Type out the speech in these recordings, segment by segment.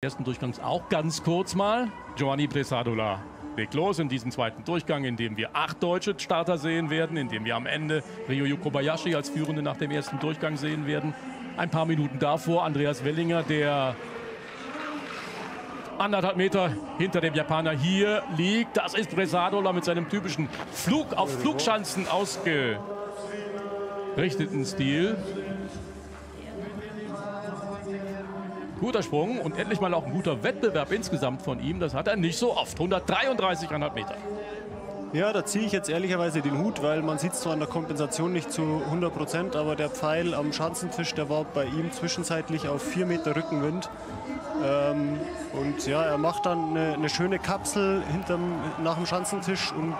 ersten Durchgangs auch ganz kurz mal. Giovanni Bresadola legt los in diesem zweiten Durchgang, in dem wir acht deutsche Starter sehen werden, in dem wir am Ende Ryoyu Kobayashi als Führende nach dem ersten Durchgang sehen werden. Ein paar Minuten davor Andreas Wellinger, der anderthalb Meter hinter dem Japaner hier liegt. Das ist Bresadola mit seinem typischen Flug auf Flugschanzen ausgerichteten Stil. Guter Sprung und endlich mal auch ein guter Wettbewerb insgesamt von ihm. Das hat er nicht so oft. 133,5 Meter. Ja, da ziehe ich jetzt ehrlicherweise den Hut, weil man sieht es zwar an der Kompensation nicht zu 100 Prozent, aber der Pfeil am Schanzentisch, der war bei ihm zwischenzeitlich auf 4 Meter Rückenwind. Ähm, und ja, er macht dann eine, eine schöne Kapsel hinterm, nach dem Schanzentisch und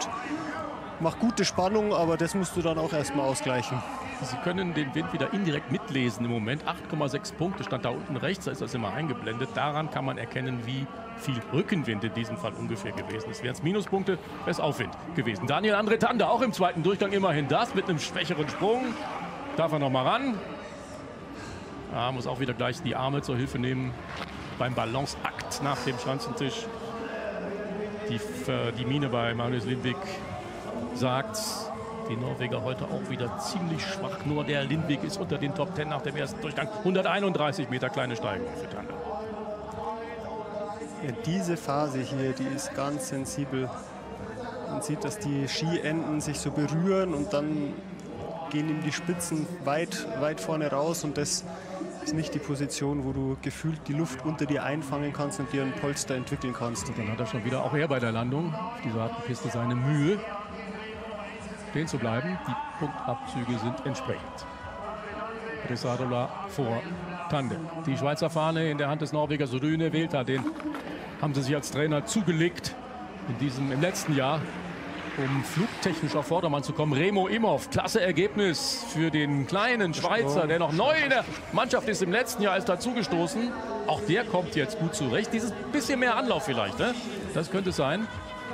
macht gute Spannung, aber das musst du dann auch erstmal ausgleichen. Sie können den Wind wieder indirekt mitlesen im Moment. 8,6 Punkte stand da unten rechts, da ist das immer eingeblendet. Daran kann man erkennen, wie viel Rückenwind in diesem Fall ungefähr gewesen ist. Wären es Minuspunkte, wäre es Aufwind gewesen. Daniel André Tande auch im zweiten Durchgang immerhin das mit einem schwächeren Sprung. Darf er noch mal ran. Ah, muss auch wieder gleich die Arme zur Hilfe nehmen beim Balanceakt nach dem Schanzentisch. Die, äh, die Mine bei Marius Lindwig sagt, die Norweger heute auch wieder ziemlich schwach. Nur der Lindwig ist unter den Top 10 nach dem ersten Durchgang. 131 Meter kleine Steigung für Tande. Ja, diese Phase hier, die ist ganz sensibel. Man sieht, dass die Skienden sich so berühren und dann gehen ihm die Spitzen weit, weit vorne raus und das ist nicht die Position, wo du gefühlt die Luft unter dir einfangen kannst und dir ein Polster entwickeln kannst. Und dann hat er schon wieder, auch er bei der Landung auf dieser harten Piste, seine Mühe stehen zu bleiben. Die Punktabzüge sind entsprechend. Resadola vor Tande. Die Schweizer Fahne in der Hand des Norwegers Rüne Welter, den haben sie sich als Trainer zugelegt in diesem, im letzten Jahr, um flugtechnisch auf Vordermann zu kommen. Remo Imhoff, klasse Ergebnis für den kleinen Schweizer, der noch neu in der Mannschaft ist, im letzten Jahr ist dazugestoßen. Auch der kommt jetzt gut zurecht. Dieses bisschen mehr Anlauf vielleicht, ne? Das könnte es sein.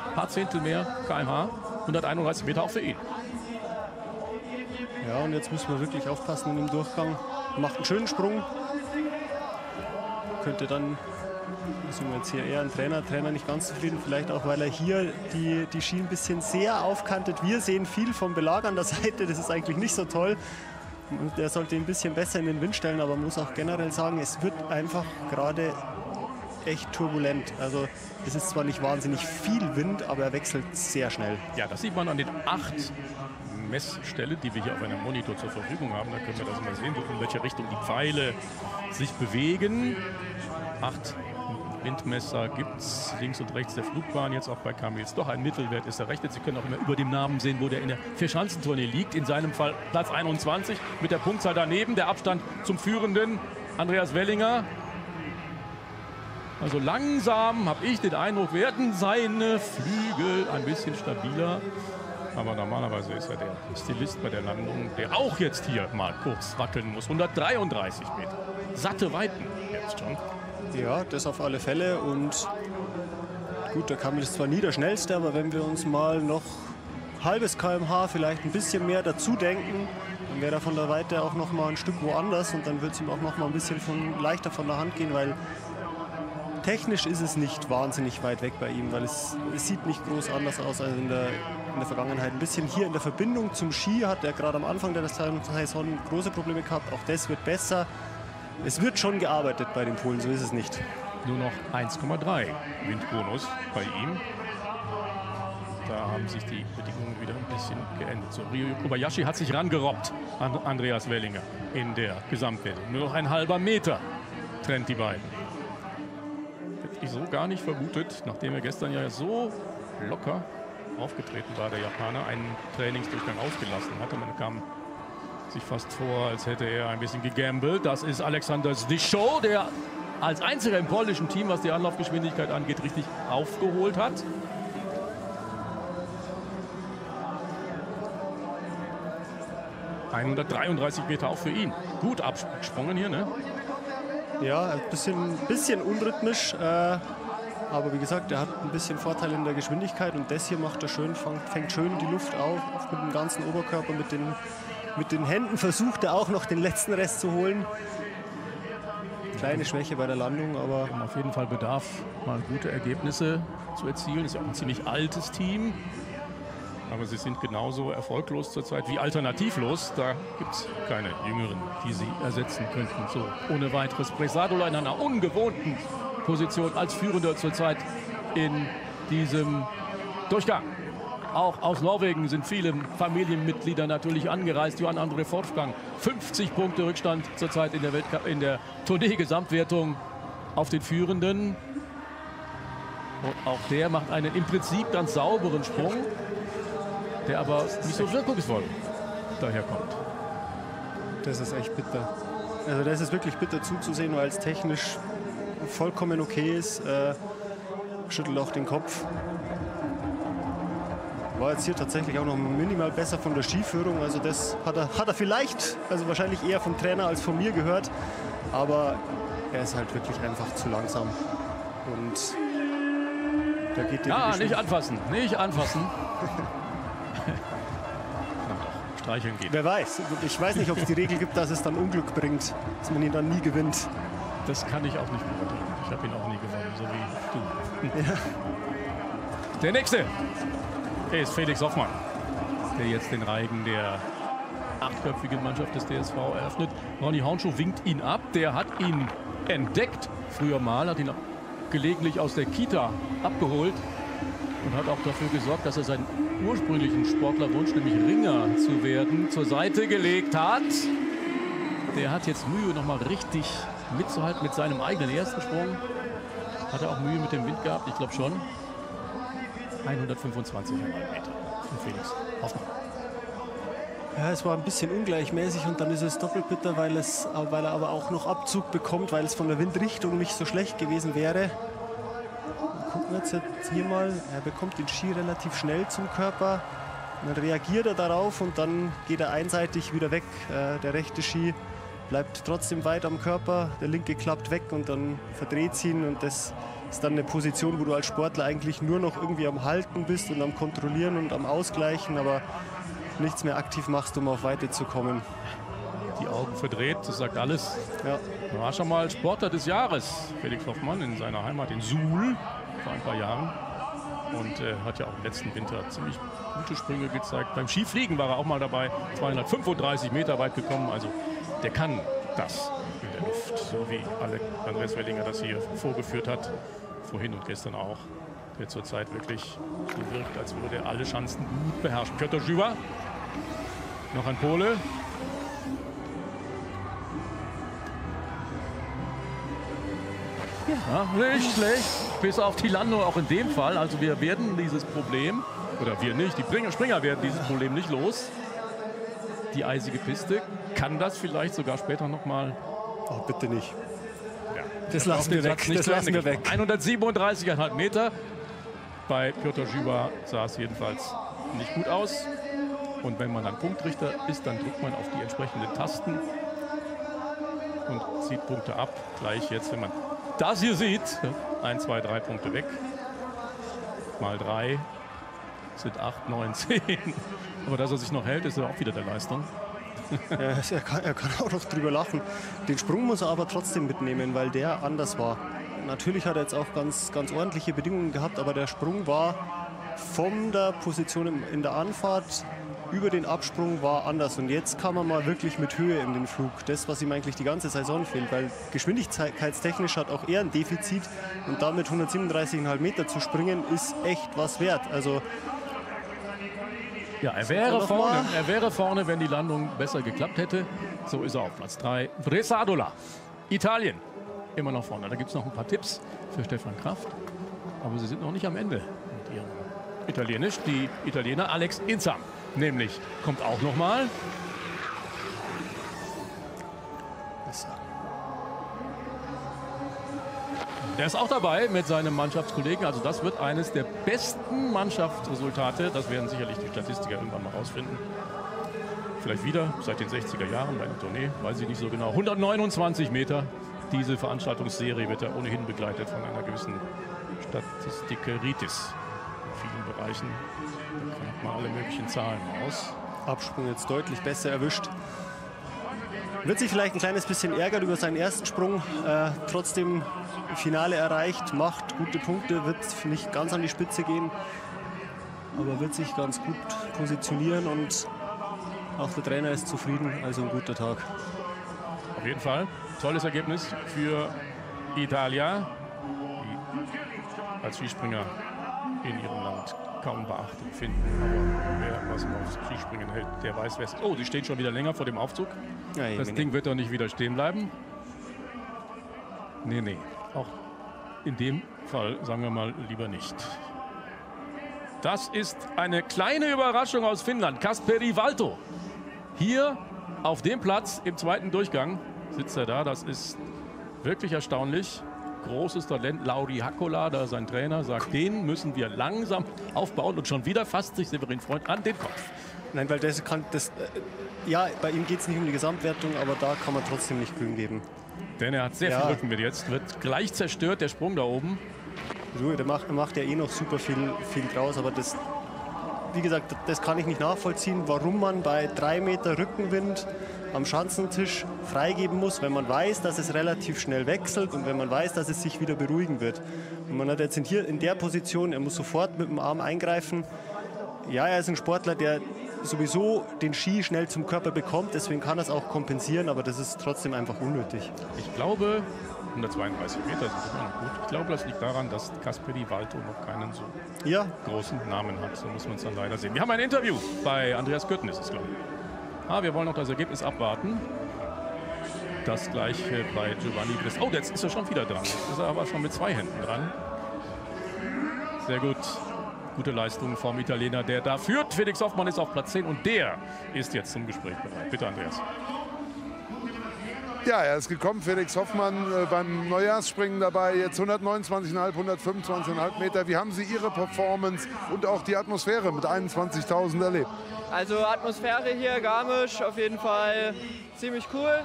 Ein paar Zehntel mehr kmh. 131 Meter auch für ihn. Ja, und jetzt müssen wir wirklich aufpassen dem Durchgang. Macht einen schönen Sprung. Könnte dann, müssen wir jetzt hier eher ein Trainer, Trainer nicht ganz zufrieden, vielleicht auch, weil er hier die, die Ski ein bisschen sehr aufkantet. Wir sehen viel vom Belag an der Seite, das ist eigentlich nicht so toll. Der sollte ein bisschen besser in den Wind stellen, aber man muss auch generell sagen, es wird einfach gerade echt turbulent. Also es ist zwar nicht wahnsinnig viel Wind, aber er wechselt sehr schnell. Ja, das sieht man an den acht Messstellen, die wir hier auf einem Monitor zur Verfügung haben. Da können wir das mal sehen, in welche Richtung die Pfeile sich bewegen. Acht Windmesser gibt es links und rechts der Flugbahn, jetzt auch bei Kamils. Doch ein Mittelwert ist errechnet. Sie können auch immer über dem Namen sehen, wo der in der Vierschanzentournee liegt. In seinem Fall Platz 21 mit der Punktzahl daneben. Der Abstand zum Führenden Andreas Wellinger also langsam habe ich den Eindruck, werden seine Flügel ein bisschen stabiler. Aber normalerweise ist er der Stilist bei der Landung, der auch jetzt hier mal kurz wackeln muss. 133 Meter. Satte Weiten jetzt schon. Ja, das auf alle Fälle. Und gut, der Kamil ist zwar nie der schnellste, aber wenn wir uns mal noch halbes kmh, vielleicht ein bisschen mehr dazu denken, dann wäre er von der Weite auch noch mal ein Stück woanders und dann wird es ihm auch noch mal ein bisschen von, leichter von der Hand gehen, weil technisch ist es nicht wahnsinnig weit weg bei ihm, weil es, es sieht nicht groß anders aus als in der, in der Vergangenheit. Ein bisschen hier in der Verbindung zum Ski hat er gerade am Anfang der Saison große Probleme gehabt. Auch das wird besser. Es wird schon gearbeitet bei den Polen, so ist es nicht. Nur noch 1,3 Windbonus bei ihm. Da haben sich die Bedingungen wieder ein bisschen geändert. So, Ryo Kobayashi hat sich rangerobbt an Andreas Wellinger in der Gesamtwertung. Nur noch ein halber Meter trennt die beiden ich so gar nicht vermutet, nachdem er gestern ja so locker aufgetreten war, der Japaner, einen Trainingsdurchgang ausgelassen hatte. Man kam sich fast vor, als hätte er ein bisschen gegambelt. Das ist Alexander Zdischow, der als einziger im polnischen Team, was die Anlaufgeschwindigkeit angeht, richtig aufgeholt hat. ...133 Meter auch für ihn. Gut abgesprungen hier, ne? Ja, ein bisschen, bisschen unrhythmisch. Äh, aber wie gesagt, er hat ein bisschen Vorteil in der Geschwindigkeit und das hier macht er schön, fängt schön die Luft auf, mit dem ganzen Oberkörper, mit den, mit den Händen versucht er auch noch den letzten Rest zu holen. kleine Schwäche bei der Landung, aber haben auf jeden Fall Bedarf, mal gute Ergebnisse zu erzielen. Ist ja auch ein ziemlich altes Team. Aber sie sind genauso erfolglos zurzeit wie alternativlos. Da gibt es keine Jüngeren, die sie ersetzen könnten. So, ohne weiteres. Bresadola in einer ungewohnten Position als Führender zurzeit in diesem Durchgang. Auch aus Norwegen sind viele Familienmitglieder natürlich angereist. Johann André Fortgang, 50 Punkte Rückstand zurzeit in der, Weltcup, in der Tournee-Gesamtwertung auf den Führenden. Und auch der macht einen im Prinzip ganz sauberen Sprung, der aber nicht so wirkungsvoll daherkommt. Das ist echt bitter. Also das ist wirklich bitter zuzusehen, weil es technisch vollkommen okay ist. Äh, schüttelt auch den Kopf. War jetzt hier tatsächlich auch noch minimal besser von der Skiführung. Also das hat er, hat er vielleicht, also wahrscheinlich eher vom Trainer als von mir gehört. Aber er ist halt wirklich einfach zu langsam. Und da geht Ja, nicht anfassen, nicht anfassen. Streicheln geht. Wer weiß. Ich weiß nicht, ob es die Regel gibt, dass es dann Unglück bringt, dass man ihn dann nie gewinnt. Das kann ich auch nicht beurteilen. Ich habe ihn auch nie gewonnen, so wie du. Ja. Der nächste ist Felix Hoffmann, der jetzt den Reigen der achtköpfigen Mannschaft des DSV eröffnet. Ronny Hornschuh winkt ihn ab. Der hat ihn entdeckt früher mal, hat ihn gelegentlich aus der Kita abgeholt und hat auch dafür gesorgt, dass er seinen ursprünglichen Sportlerwunsch, nämlich Ringer zu werden, zur Seite gelegt hat. Der hat jetzt Mühe, noch mal richtig mitzuhalten mit seinem eigenen ersten Sprung. Hat er auch Mühe mit dem Wind gehabt? Ich glaube schon. 125 Meter von Felix Hoffmann. Ja, es war ein bisschen ungleichmäßig und dann ist es doppelt bitter, weil, es, weil er aber auch noch Abzug bekommt, weil es von der Windrichtung nicht so schlecht gewesen wäre. Gucken wir jetzt hier mal. Er bekommt den Ski relativ schnell zum Körper. Dann reagiert er darauf und dann geht er einseitig wieder weg. Äh, der rechte Ski bleibt trotzdem weit am Körper, der linke klappt weg und dann verdreht sie ihn und das ist dann eine Position, wo du als Sportler eigentlich nur noch irgendwie am Halten bist und am Kontrollieren und am Ausgleichen, aber nichts mehr aktiv machst, um auf Weite zu kommen. Die Augen verdreht, das sagt alles. Ja. War schon mal Sportler des Jahres, Felix Hoffmann, in seiner Heimat in Suhl vor ein paar Jahren. Und äh, hat ja auch im letzten Winter ziemlich gute Sprünge gezeigt. Beim Skifliegen war er auch mal dabei, 235 Meter weit gekommen. Also der kann das in der Luft, so wie Andreas Wellinger das hier vorgeführt hat vorhin und gestern auch, der zurzeit wirklich so wirkt, als würde er alle Chancen gut beherrschen. Piotr Żywa, noch ein Pole. Ja, nicht schlecht. Bis auf die Landung auch in dem Fall. Also wir werden dieses Problem, oder wir nicht, die Springer werden dieses Problem nicht los. Die eisige Piste. Kann das vielleicht sogar später noch mal... Oh, bitte nicht. Das lassen wir weg. Das lassen wir weg. 137,5 Meter. Bei Piotr Żywa sah es jedenfalls nicht gut aus. Und wenn man dann Punktrichter ist, dann drückt man auf die entsprechenden Tasten und zieht Punkte ab. Gleich jetzt, wenn man das hier sieht, 1, 2, 3 Punkte weg. Mal 3 sind 8, 9, 10. Aber dass er sich noch hält, ist er auch wieder der Leistung. er, kann, er kann auch noch drüber lachen. Den Sprung muss er aber trotzdem mitnehmen, weil der anders war. Natürlich hat er jetzt auch ganz, ganz ordentliche Bedingungen gehabt, aber der Sprung war von der Position in der Anfahrt über den Absprung war anders. Und jetzt kam er mal wirklich mit Höhe in den Flug. Das, was ihm eigentlich die ganze Saison fehlt. Weil geschwindigkeitstechnisch hat auch er ein Defizit. Und damit 137,5 Meter zu springen, ist echt was wert. Also ja, er wäre, vorne, er wäre vorne, wenn die Landung besser geklappt hätte. So ist er auf Platz 3. Bresadola, Italien, immer noch vorne. Da gibt es noch ein paar Tipps für Stefan Kraft. Aber sie sind noch nicht am Ende mit ihrem Italienisch. Die Italiener Alex Inzam, nämlich, kommt auch noch Der ist auch dabei mit seinem Mannschaftskollegen. Also das wird eines der besten Mannschaftsresultate. Das werden sicherlich die Statistiker irgendwann mal rausfinden. Vielleicht wieder seit den 60er Jahren bei der Tournee, weiß ich nicht so genau. 129 Meter. Diese Veranstaltungsserie wird ja ohnehin begleitet von einer gewissen Statistikeritis. In vielen Bereichen da man alle möglichen Zahlen aus. Absprung jetzt deutlich besser erwischt. wird sich vielleicht ein kleines bisschen ärgern über seinen ersten Sprung. Äh, trotzdem Finale erreicht, macht gute Punkte, wird nicht ganz an die Spitze gehen, aber wird sich ganz gut positionieren und auch der Trainer ist zufrieden, also ein guter Tag. Auf jeden Fall. Tolles Ergebnis für Italia, die als Skispringer in ihrem Land kaum Beachtung finden. Aber wer was aufs Skispringen hält, der weiß, wer es ist. Oh, sie steht schon wieder länger vor dem Aufzug. Ja, das Ding wird doch nicht wieder stehen bleiben. Nee, nee. Auch in dem Fall sagen wir mal lieber nicht. Das ist eine kleine Überraschung aus Finnland. Kasperi Valto. Hier auf dem Platz im zweiten Durchgang sitzt er da. Das ist wirklich erstaunlich. Großes Talent. Lauri Hakola, da sein Trainer, sagt, den müssen wir langsam aufbauen. Und schon wieder fasst sich Severin Freund an den Kopf. Nein, weil das kann das. Äh, ja, bei ihm geht es nicht um die Gesamtwertung, aber da kann man trotzdem nicht grün geben. Denn er hat sehr ja. viel Rückenwind jetzt. Wird gleich zerstört, der Sprung da oben. Ruhe, der macht, macht ja eh noch super viel, viel draus, aber das, wie gesagt, das kann ich nicht nachvollziehen, warum man bei drei Meter Rückenwind am Schanzentisch freigeben muss, wenn man weiß, dass es relativ schnell wechselt und wenn man weiß, dass es sich wieder beruhigen wird. Und man hat jetzt hier in der Position, er muss sofort mit dem Arm eingreifen. Ja, er ist ein Sportler, der sowieso den Ski schnell zum Körper bekommt, deswegen kann er es auch kompensieren, aber das ist trotzdem einfach unnötig. Ich glaube, 132 Meter sind immer noch gut. Ich glaube, das liegt daran, dass Kasperi Walto noch keinen so ja. großen Namen hat. So muss man es dann leider sehen. Wir haben ein Interview bei Andreas Götten, ist es, glaube ich. Ah, wir wollen noch das Ergebnis abwarten. Das gleiche bei Giovanni Briss. Oh, jetzt ist er schon wieder dran. Jetzt ist er aber schon mit zwei Händen dran. Sehr gut. Gute Leistung vom Italiener, der da führt. Felix Hoffmann ist auf Platz 10 und der ist jetzt zum Gespräch bereit. Bitte, Andreas. Ja, er ist gekommen, Felix Hoffmann äh, beim Neujahrsspringen dabei, jetzt 129,5, 125,5 Meter. Wie haben Sie Ihre Performance und auch die Atmosphäre mit 21.000 erlebt? Also Atmosphäre hier, Garmisch, auf jeden Fall ziemlich cool.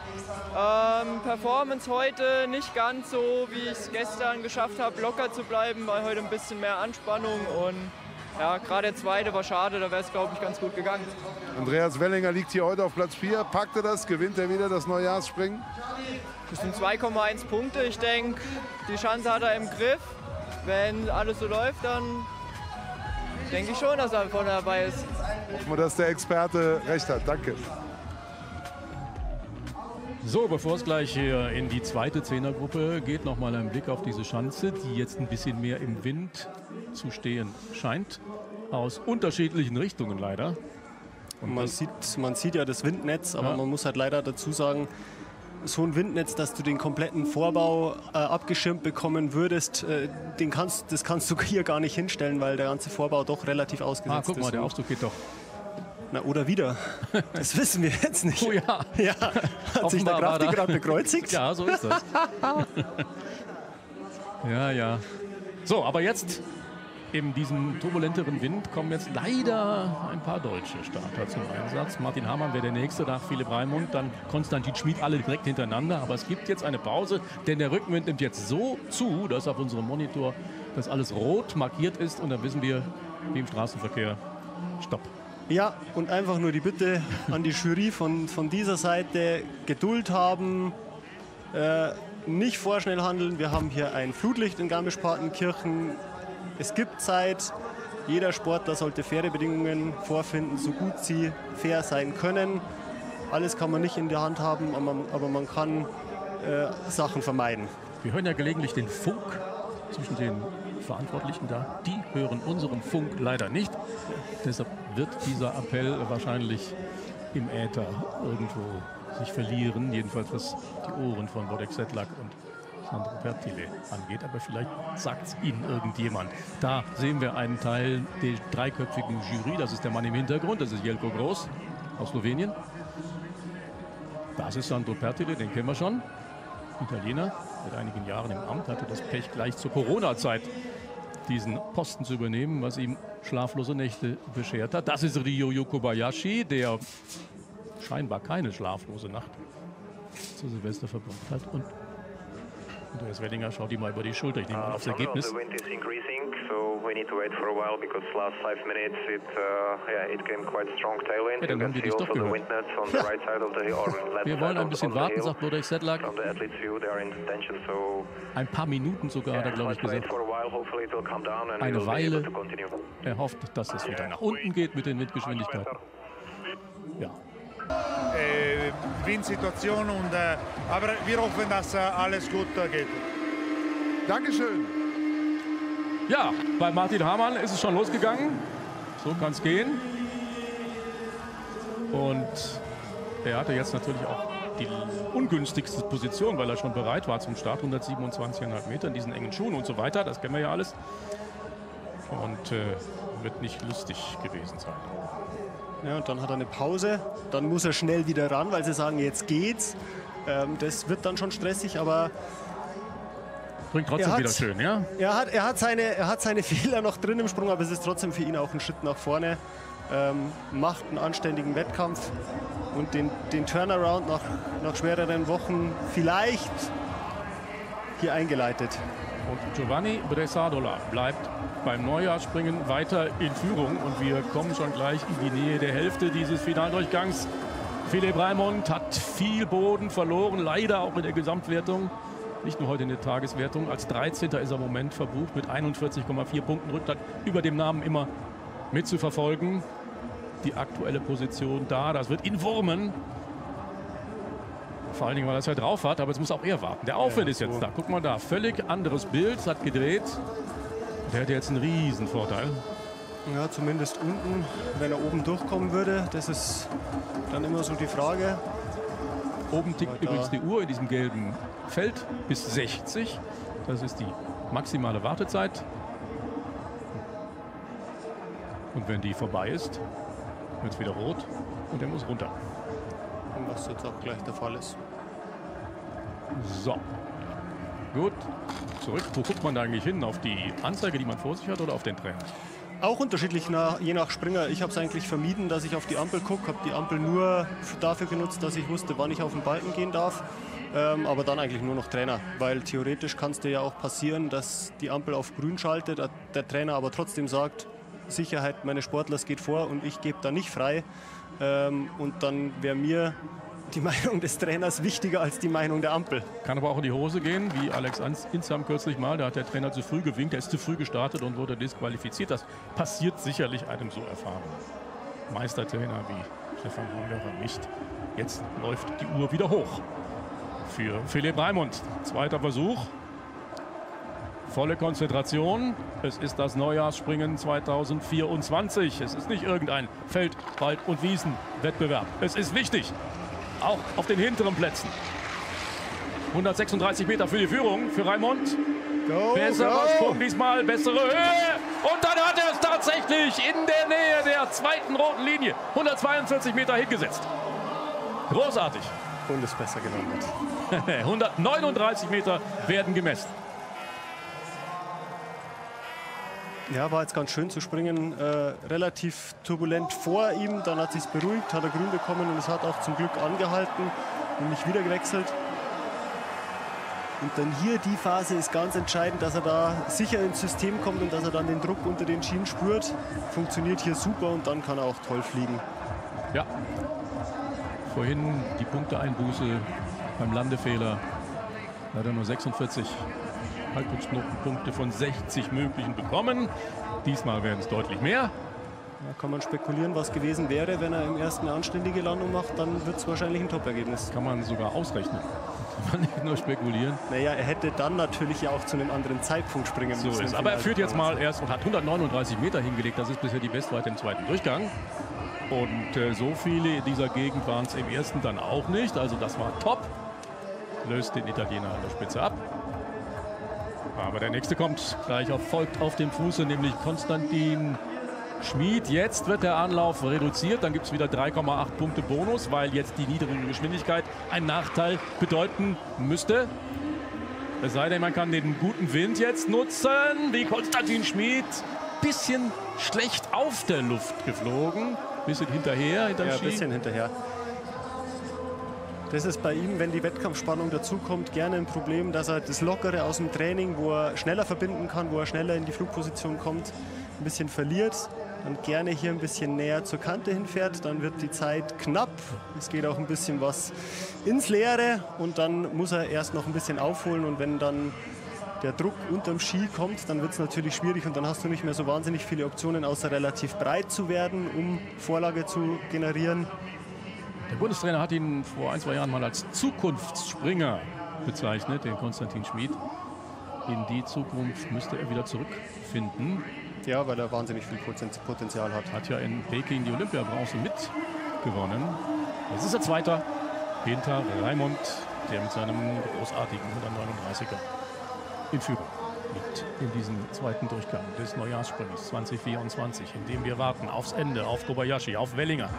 Ähm, Performance heute nicht ganz so, wie ich es gestern geschafft habe, locker zu bleiben, weil heute ein bisschen mehr Anspannung und ja, gerade der zweite war schade, da wäre es, glaube ich, ganz gut gegangen. Andreas Wellinger liegt hier heute auf Platz 4. Packt er das? Gewinnt er wieder das Neujahrsspringen? Das sind 2,1 Punkte. Ich denke, die Chance hat er im Griff. Wenn alles so läuft, dann denke ich schon, dass er vorne dabei ist. Hoffen wir, dass der Experte recht hat. Danke. So, bevor es gleich hier in die zweite Zehnergruppe geht, noch mal ein Blick auf diese Schanze, die jetzt ein bisschen mehr im Wind zu stehen scheint. Aus unterschiedlichen Richtungen leider. Und man, sieht, man sieht ja das Windnetz, aber ja. man muss halt leider dazu sagen, so ein Windnetz, dass du den kompletten Vorbau äh, abgeschirmt bekommen würdest, äh, den kannst, das kannst du hier gar nicht hinstellen, weil der ganze Vorbau doch relativ ausgesetzt ist. ah, guck mal, der Aufzug geht doch. Na, oder wieder. Das wissen wir jetzt nicht. Oh ja. ja. Hat sich der Krafti gerade bekreuzigt? Ja, so ist das. ja, ja. So, aber jetzt in diesem turbulenteren Wind kommen jetzt leider ein paar deutsche Starter zum Einsatz. Martin Hamann wäre der Nächste nach Philipp Raimund, dann Konstantin Schmid, alle direkt hintereinander. Aber es gibt jetzt eine Pause, denn der Rückenwind nimmt jetzt so zu, dass auf unserem Monitor das alles rot markiert ist. Und dann wissen wir, wie im Straßenverkehr, stopp. Ja, und einfach nur die Bitte an die Jury von, von dieser Seite, Geduld haben, äh, nicht vorschnell handeln. Wir haben hier ein Flutlicht in Garmisch-Partenkirchen. Es gibt Zeit. Jeder Sportler sollte faire Bedingungen vorfinden, so gut sie fair sein können. Alles kann man nicht in der Hand haben, aber man, aber man kann äh, Sachen vermeiden. Wir hören ja gelegentlich den Funk zwischen den Verantwortlichen da. Die hören unseren Funk leider nicht. Deshalb wird dieser Appell wahrscheinlich im Äther irgendwo sich verlieren. Jedenfalls was die Ohren von Bodek Sedlak und Sandro Pertile angeht. Aber vielleicht sagt es Ihnen irgendjemand. Da sehen wir einen Teil der dreiköpfigen Jury. Das ist der Mann im Hintergrund. Das ist Jelko Groß aus Slowenien. Das ist Sandro Pertile, den kennen wir schon. Italiener, seit einigen Jahren im Amt, hatte das Pech gleich zur Corona-Zeit diesen Posten zu übernehmen, was ihm schlaflose Nächte beschert hat. Das ist Ryo Kobayashi, der scheinbar keine schlaflose Nacht zu Silvester verbracht hat. Und Andreas Wellinger schaut ihm mal über die Schulter. Ich nehme mal aufs Ergebnis. Ja, dann haben die dich doch gehört. Wir wollen ein bisschen warten, sagt Lodek Sedlak. Ein paar Minuten sogar, hat er, glaube ich, gesagt. Eine Weile. Er hofft, dass es wieder nach unten geht mit den Windgeschwindigkeiten. Ja. Äh, Windsituation und äh, aber wir hoffen, dass äh, alles gut äh, geht. Dankeschön. Ja, bei Martin Hamann ist es schon losgegangen. So kann es gehen. Und er hatte jetzt natürlich auch die ungünstigste Position, weil er schon bereit war zum Start. 127,5 Meter in diesen engen Schuhen und so weiter. Das kennen wir ja alles. Und äh, wird nicht lustig gewesen sein. Ja, und dann hat er eine Pause. Dann muss er schnell wieder ran, weil sie sagen, jetzt geht's. Ähm, das wird dann schon stressig, aber Bringt trotzdem wieder schön, ja? Er hat, er, hat seine, er hat seine Fehler noch drin im Sprung, aber es ist trotzdem für ihn auch ein Schritt nach vorne. Ähm, macht einen anständigen Wettkampf und den, den Turnaround nach, nach schwereren Wochen vielleicht hier eingeleitet. Und Giovanni Bressadola bleibt beim Neujahrsspringen weiter in Führung. Und wir kommen schon gleich in die Nähe der Hälfte dieses Finaldurchgangs. Philipp Raimond hat viel Boden verloren, leider auch in der Gesamtwertung. Nicht nur heute in der Tageswertung. Als 13. ist er im Moment verbucht mit 41,4 Punkten Rückstand über dem Namen immer mitzuverfolgen. Die aktuelle Position da, das wird in Wurmen. Vor allen Dingen, weil er es ja drauf hat, aber jetzt muss auch er warten. Der Aufwind ja, ist jetzt so. da. Guck mal da, völlig anderes Bild, hat gedreht. Der hat jetzt einen riesen Vorteil. Ja, zumindest unten, wenn er oben durchkommen würde. Das ist dann immer so die Frage. Oben tickt übrigens die Uhr in diesem gelben Feld bis 60. Das ist die maximale Wartezeit. Und wenn die vorbei ist, wird es wieder rot und er muss runter. Und was jetzt auch gleich der Fall ist. So. Gut. Zurück. Wo guckt man da eigentlich hin? Auf die Anzeige, die man vor sich hat oder auf den Trainer? Auch unterschiedlich nach, je nach Springer. Ich habe es eigentlich vermieden, dass ich auf die Ampel gucke. Habe die Ampel nur dafür genutzt, dass ich wusste, wann ich auf den Balken gehen darf. Ähm, aber dann eigentlich nur noch Trainer. Weil theoretisch kann es dir ja auch passieren, dass die Ampel auf grün schaltet, der Trainer aber trotzdem sagt, Sicherheit meines Sportlers geht vor und ich gebe da nicht frei. Ähm, und dann wäre mir die Meinung des Trainers wichtiger als die Meinung der Ampel. Kann aber auch in die Hose gehen, wie Alex Insam kürzlich mal. Da hat der Trainer zu früh gewinkt, er ist zu früh gestartet und wurde disqualifiziert. Das passiert sicherlich einem so erfahrenen Meistertrainer wie Stefan Holgerer nicht. Jetzt läuft die Uhr wieder hoch für Philipp Raimund. Zweiter Versuch. Volle Konzentration. Es ist das Neujahrsspringen 2024. Es ist nicht irgendein Feld-, Wald- und Wiesenwettbewerb. Es ist wichtig auch auf den hinteren Plätzen. 136 Meter für die Führung für Raimond. Go, Besserer go. Sprung diesmal, bessere Höhe. Und dann hat er es tatsächlich in der Nähe der zweiten roten Linie. 142 Meter hingesetzt. Großartig. Und ist besser gelandet. 139 Meter werden gemessen. Ja, war jetzt ganz schön zu springen. Äh, relativ turbulent vor ihm, dann hat sich beruhigt, hat er grün bekommen und es hat auch zum Glück angehalten und nicht wieder gewechselt. Und dann hier die Phase ist ganz entscheidend, dass er da sicher ins System kommt und dass er dann den Druck unter den Schienen spürt. Funktioniert hier super und dann kann er auch toll fliegen. Ja, vorhin die Punkteeinbuße beim Landefehler. Da hat er nur 46 Halbpunkte von 60 möglichen bekommen. Diesmal werden es deutlich mehr. Da kann man spekulieren, was gewesen wäre, wenn er im ersten eine anständige Landung macht, dann wird es wahrscheinlich ein Top-Ergebnis. Kann man sogar ausrechnen. Kann man nicht nur spekulieren. Naja, er hätte dann natürlich ja auch zu einem anderen Zeitpunkt springen so müssen. Ist. Aber er führt jetzt mal erst und hat 139 Meter hingelegt. Das ist bisher die Bestweite im zweiten Durchgang. Und äh, so viele dieser Gegend waren es im ersten dann auch nicht. Also das war top. Löst den Italiener an der Spitze ab. Aber der nächste kommt gleich auf, folgt auf dem Fuße, nämlich Konstantin Schmid. Jetzt wird der Anlauf reduziert. Dann gibt es wieder 3,8 Punkte Bonus, weil jetzt die niedrige Geschwindigkeit einen Nachteil bedeuten müsste. Es sei denn, man kann den guten Wind jetzt nutzen, wie Konstantin Schmid. Bisschen schlecht auf der Luft geflogen. Bisschen hinterher, hinter Ja, ein bisschen hinterher. Das ist bei ihm, wenn die Wettkampfspannung dazukommt, gerne ein Problem, dass er das Lockere aus dem Training, wo er schneller verbinden kann, wo er schneller in die Flugposition kommt, ein bisschen verliert. Dann gerne hier ein bisschen näher zur Kante hinfährt, dann wird die Zeit knapp. Es geht auch ein bisschen was ins Leere und dann muss er erst noch ein bisschen aufholen und wenn dann der Druck unterm Ski kommt, dann wird es natürlich schwierig und dann hast du nicht mehr so wahnsinnig viele Optionen, außer relativ breit zu werden, um Vorlage zu generieren. Der Bundestrainer hat ihn vor ein, zwei Jahren mal als Zukunftsspringer bezeichnet, den Konstantin Schmid. In die Zukunft müsste er wieder zurückfinden. Ja, weil er wahnsinnig viel Potenzial hat. Hat ja in Peking die Olympiabronze mitgewonnen. Jetzt ist er Zweiter hinter Raimund, der mit seinem großartigen 139er in Führung liegt in diesem zweiten Durchgang des Neujahrssprints 2024, in dem wir warten aufs Ende, auf Kobayashi, auf Wellinger.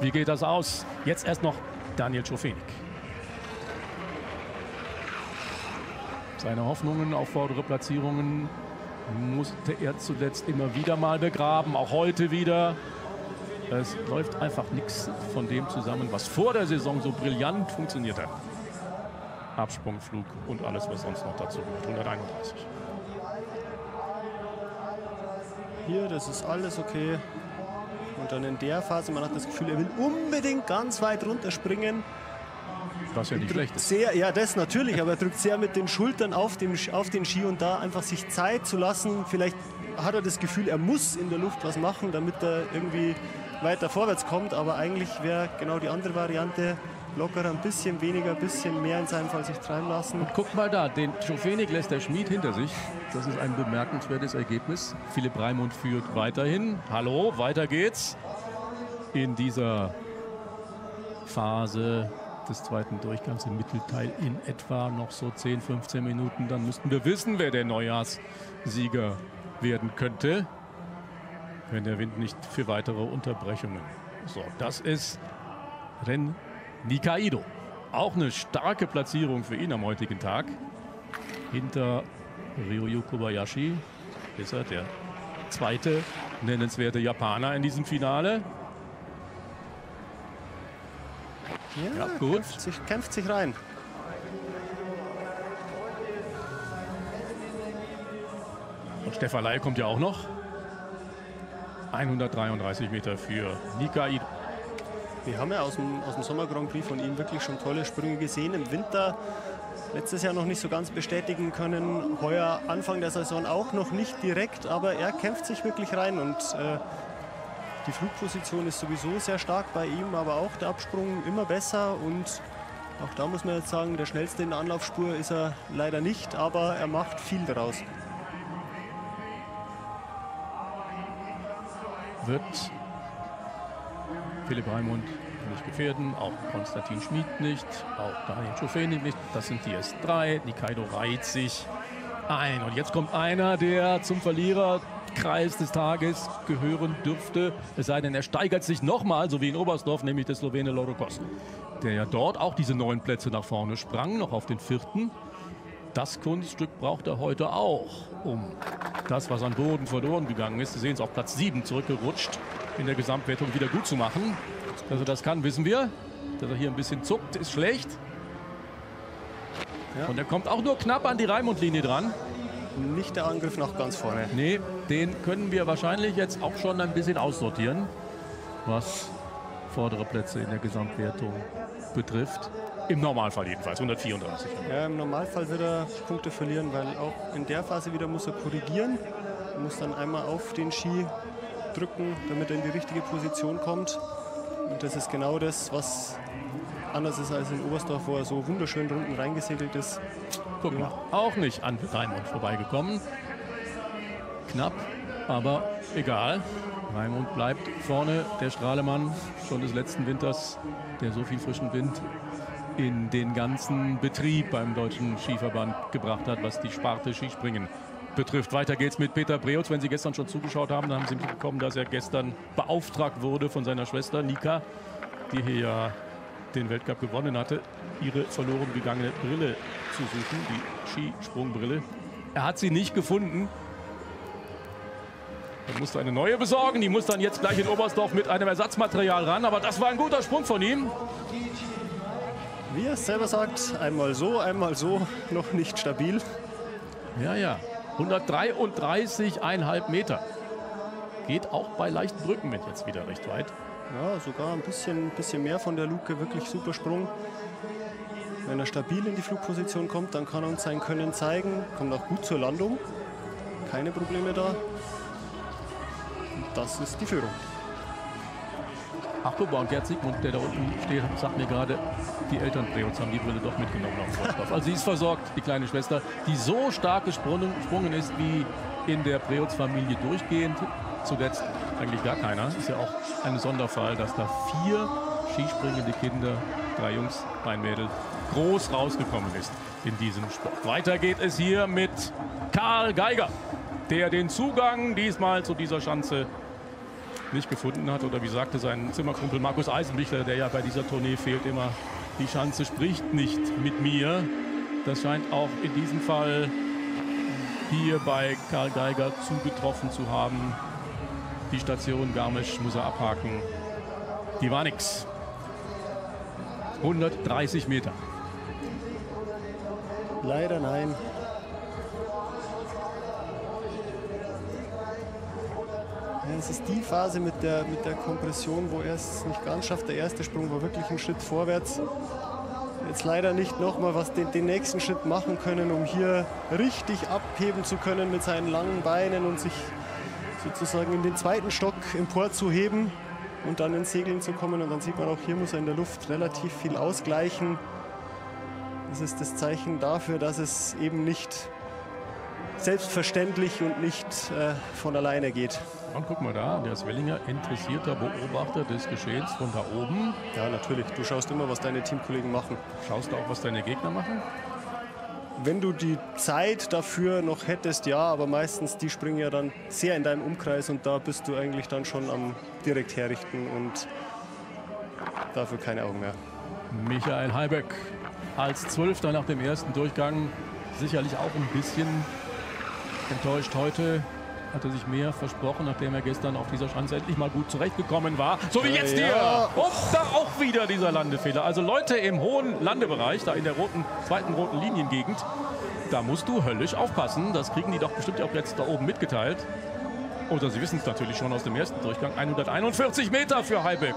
Wie geht das aus? Jetzt erst noch Daniel Schofenik. Seine Hoffnungen auf vordere Platzierungen musste er zuletzt immer wieder mal begraben, auch heute wieder. Es läuft einfach nichts von dem zusammen, was vor der Saison so brillant funktioniert hat. Absprung, Flug und alles, was sonst noch dazu gehört. 131. Hier, das ist alles okay. Und dann in der Phase, man hat das Gefühl, er will unbedingt ganz weit runterspringen. Was ja nicht schlecht ist. Sehr, ja, das natürlich, aber er drückt sehr mit den Schultern auf den, auf den Ski und da einfach sich Zeit zu lassen. Vielleicht hat er das Gefühl, er muss in der Luft was machen, damit er irgendwie weiter vorwärts kommt. Aber eigentlich wäre genau die andere Variante lockerer, ein bisschen weniger, ein bisschen mehr in seinem Fall sich treiben lassen. Und guckt mal da, den Schofenig lässt der Schmied hinter sich. Das ist ein bemerkenswertes Ergebnis. Philipp Raimund führt weiterhin. Hallo, weiter geht's. In dieser Phase des zweiten Durchgangs im Mittelteil in etwa noch so 10, 15 Minuten. Dann müssten wir wissen, wer der Neujahrssieger werden könnte, wenn der Wind nicht für weitere Unterbrechungen sorgt. Das ist Ren Nikaido. Auch eine starke Platzierung für ihn am heutigen Tag. Hinter Ryoyu Kobayashi ist er der zweite nennenswerte Japaner in diesem Finale. Ja, ja gut. Kämpft sich, kämpft sich rein. Und Stefan Lai kommt ja auch noch. 133 Meter für Nikaido. Wir haben ja aus dem, aus dem Sommer Grand Prix von ihm wirklich schon tolle Sprünge gesehen. Im Winter letztes Jahr noch nicht so ganz bestätigen können. Heuer Anfang der Saison auch noch nicht direkt, aber er kämpft sich wirklich rein und äh, die Flugposition ist sowieso sehr stark bei ihm, aber auch der Absprung immer besser und auch da muss man jetzt sagen, der schnellste in der Anlaufspur ist er leider nicht, aber er macht viel daraus. Wird Philipp Raimund nicht gefährden, auch Konstantin Schmid nicht, auch Daniel Schofenig nicht. Das sind die S3. Nikaido reiht sich ein. Und jetzt kommt einer, der zum Verliererkreis des Tages gehören dürfte. Es sei denn, er steigert sich nochmal, so wie in Oberstdorf, nämlich der Slowene Lorokos, der ja dort auch diese neun Plätze nach vorne sprang, noch auf den vierten. Das Kunststück braucht er heute auch, um das, was an Boden verloren gegangen ist, Sie sehen es auf Platz 7 zurückgerutscht, in der Gesamtwertung wieder gut zu machen. Dass er das kann, wissen wir. Dass er hier ein bisschen zuckt, ist schlecht. Ja. Und er kommt auch nur knapp an die Raimund-Linie dran. Nicht der Angriff nach ganz vorne. Nee, den können wir wahrscheinlich jetzt auch schon ein bisschen aussortieren, was vordere Plätze in der Gesamtwertung betrifft. Im Normalfall jedenfalls, 134. Ja, im Normalfall wird er Punkte verlieren, weil auch in der Phase wieder muss er korrigieren. Er muss dann einmal auf den Ski drücken, damit er in die richtige Position kommt. Und das ist genau das, was anders ist als in Oberstdorf, wo er so wunderschön unten reingesegelt ist. Guck mal, auch nicht an Raimund vorbeigekommen. Knapp, aber egal. Raimund bleibt vorne, der Strahlemann schon des letzten Winters, der so viel frischen Wind in den ganzen Betrieb beim Deutschen Skiverband gebracht hat, was die Sparte Skispringen betrifft. Weiter geht's mit Peter Breutz. Wenn Sie gestern schon zugeschaut haben, dann haben Sie mitbekommen, dass er gestern beauftragt wurde von seiner Schwester Nika, die hier ja den Weltcup gewonnen hatte, ihre verloren gegangene Brille zu suchen, die Skisprungbrille. Er hat sie nicht gefunden. Er musste eine neue besorgen. Die muss dann jetzt gleich in Oberstdorf mit einem Ersatzmaterial ran. Aber das war ein guter Sprung von ihm. Wie er selber sagt, einmal so, einmal so, noch nicht stabil. Ja, ja. 133,5 Meter. Geht auch bei leichten Brückenwind jetzt wieder recht weit. Ja, sogar ein bisschen, bisschen mehr von der Luke, wirklich super Sprung. Wenn er stabil in die Flugposition kommt, dann kann er uns sein Können zeigen. Kommt auch gut zur Landung. Keine Probleme da. Und das ist die Führung. Ach guck mal, und Gerd Sigmund, der da unten steht, sagt mir gerade, die Eltern Preutz haben die Brille doch mitgenommen auf Wolfsdorf. Also sie ist versorgt, die kleine Schwester, die so stark gesprungen ist wie in der Preutz-Familie durchgehend. Zuletzt eigentlich gar keiner. Ist ja auch ein Sonderfall, dass da vier skispringende Kinder, drei Jungs, ein Mädel, groß rausgekommen ist in diesem Sport. Weiter geht es hier mit Karl Geiger, der den Zugang diesmal zu dieser Schanze nicht gefunden hat. Oder wie sagte sein Zimmerkumpel Markus Eisenbichler, der ja bei dieser Tournee fehlt, immer, die Schanze spricht nicht mit mir. Das scheint auch in diesem Fall hier bei Karl Geiger zugetroffen zu haben. Die Station Garmisch muss er abhaken. Die war nix. 130 Meter. Leider nein. Ja, es ist die Phase mit der, mit der Kompression, wo er es nicht ganz schafft. Der erste Sprung war wirklich ein Schritt vorwärts. Jetzt leider nicht nochmal was den, den nächsten Schritt machen können, um hier richtig abheben zu können mit seinen langen Beinen und sich sozusagen in den zweiten Stock empor zu heben und dann ins Segeln zu kommen. Und dann sieht man auch, hier muss er in der Luft relativ viel ausgleichen. Das ist das Zeichen dafür, dass es eben nicht selbstverständlich und nicht äh, von alleine geht. Und guck mal da, der Swellinger, interessierter Beobachter des Geschehens von da oben. Ja, natürlich. Du schaust immer, was deine Teamkollegen machen. Schaust du auch, was deine Gegner machen? Wenn du die Zeit dafür noch hättest, ja, aber meistens die springen ja dann sehr in deinem Umkreis und da bist du eigentlich dann schon am direkt herrichten und dafür keine Augen mehr. Michael Heibeck als Zwölfter nach dem ersten Durchgang sicherlich auch ein bisschen enttäuscht heute. Hatte sich mehr versprochen, nachdem er gestern auf dieser Schanze endlich mal gut zurechtgekommen war. So wie jetzt hier. Ja. Und da auch wieder dieser Landefehler. Also Leute im hohen Landebereich, da in der roten, zweiten roten Liniengegend, da musst du höllisch aufpassen. Das kriegen die doch bestimmt auch jetzt da oben mitgeteilt. Oder sie wissen es natürlich schon aus dem ersten Durchgang. 141 Meter für Heibeck.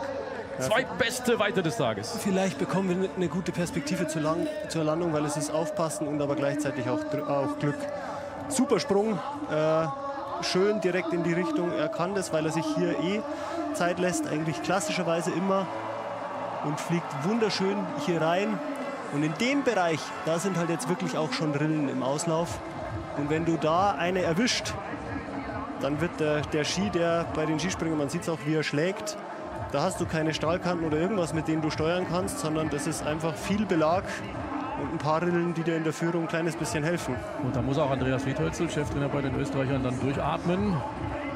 Zweitbeste Weite des Tages. Vielleicht bekommen wir eine gute Perspektive zur, Lang zur Landung, weil es ist Aufpassen und aber gleichzeitig auch, auch Glück. Super Sprung, äh, schön direkt in die Richtung. Er kann das, weil er sich hier eh Zeit lässt, eigentlich klassischerweise immer und fliegt wunderschön hier rein. Und in dem Bereich, da sind halt jetzt wirklich auch schon Rillen im Auslauf. Und wenn du da eine erwischt, dann wird der, der Ski, der bei den Skispringern, man sieht es auch, wie er schlägt, da hast du keine Stahlkanten oder irgendwas, mit denen du steuern kannst, sondern das ist einfach viel Belag und ein paar Rillen, die dir in der Führung ein kleines bisschen helfen. Und da muss auch Andreas Wiedhölzel, Cheftrainer bei den Österreichern, dann durchatmen.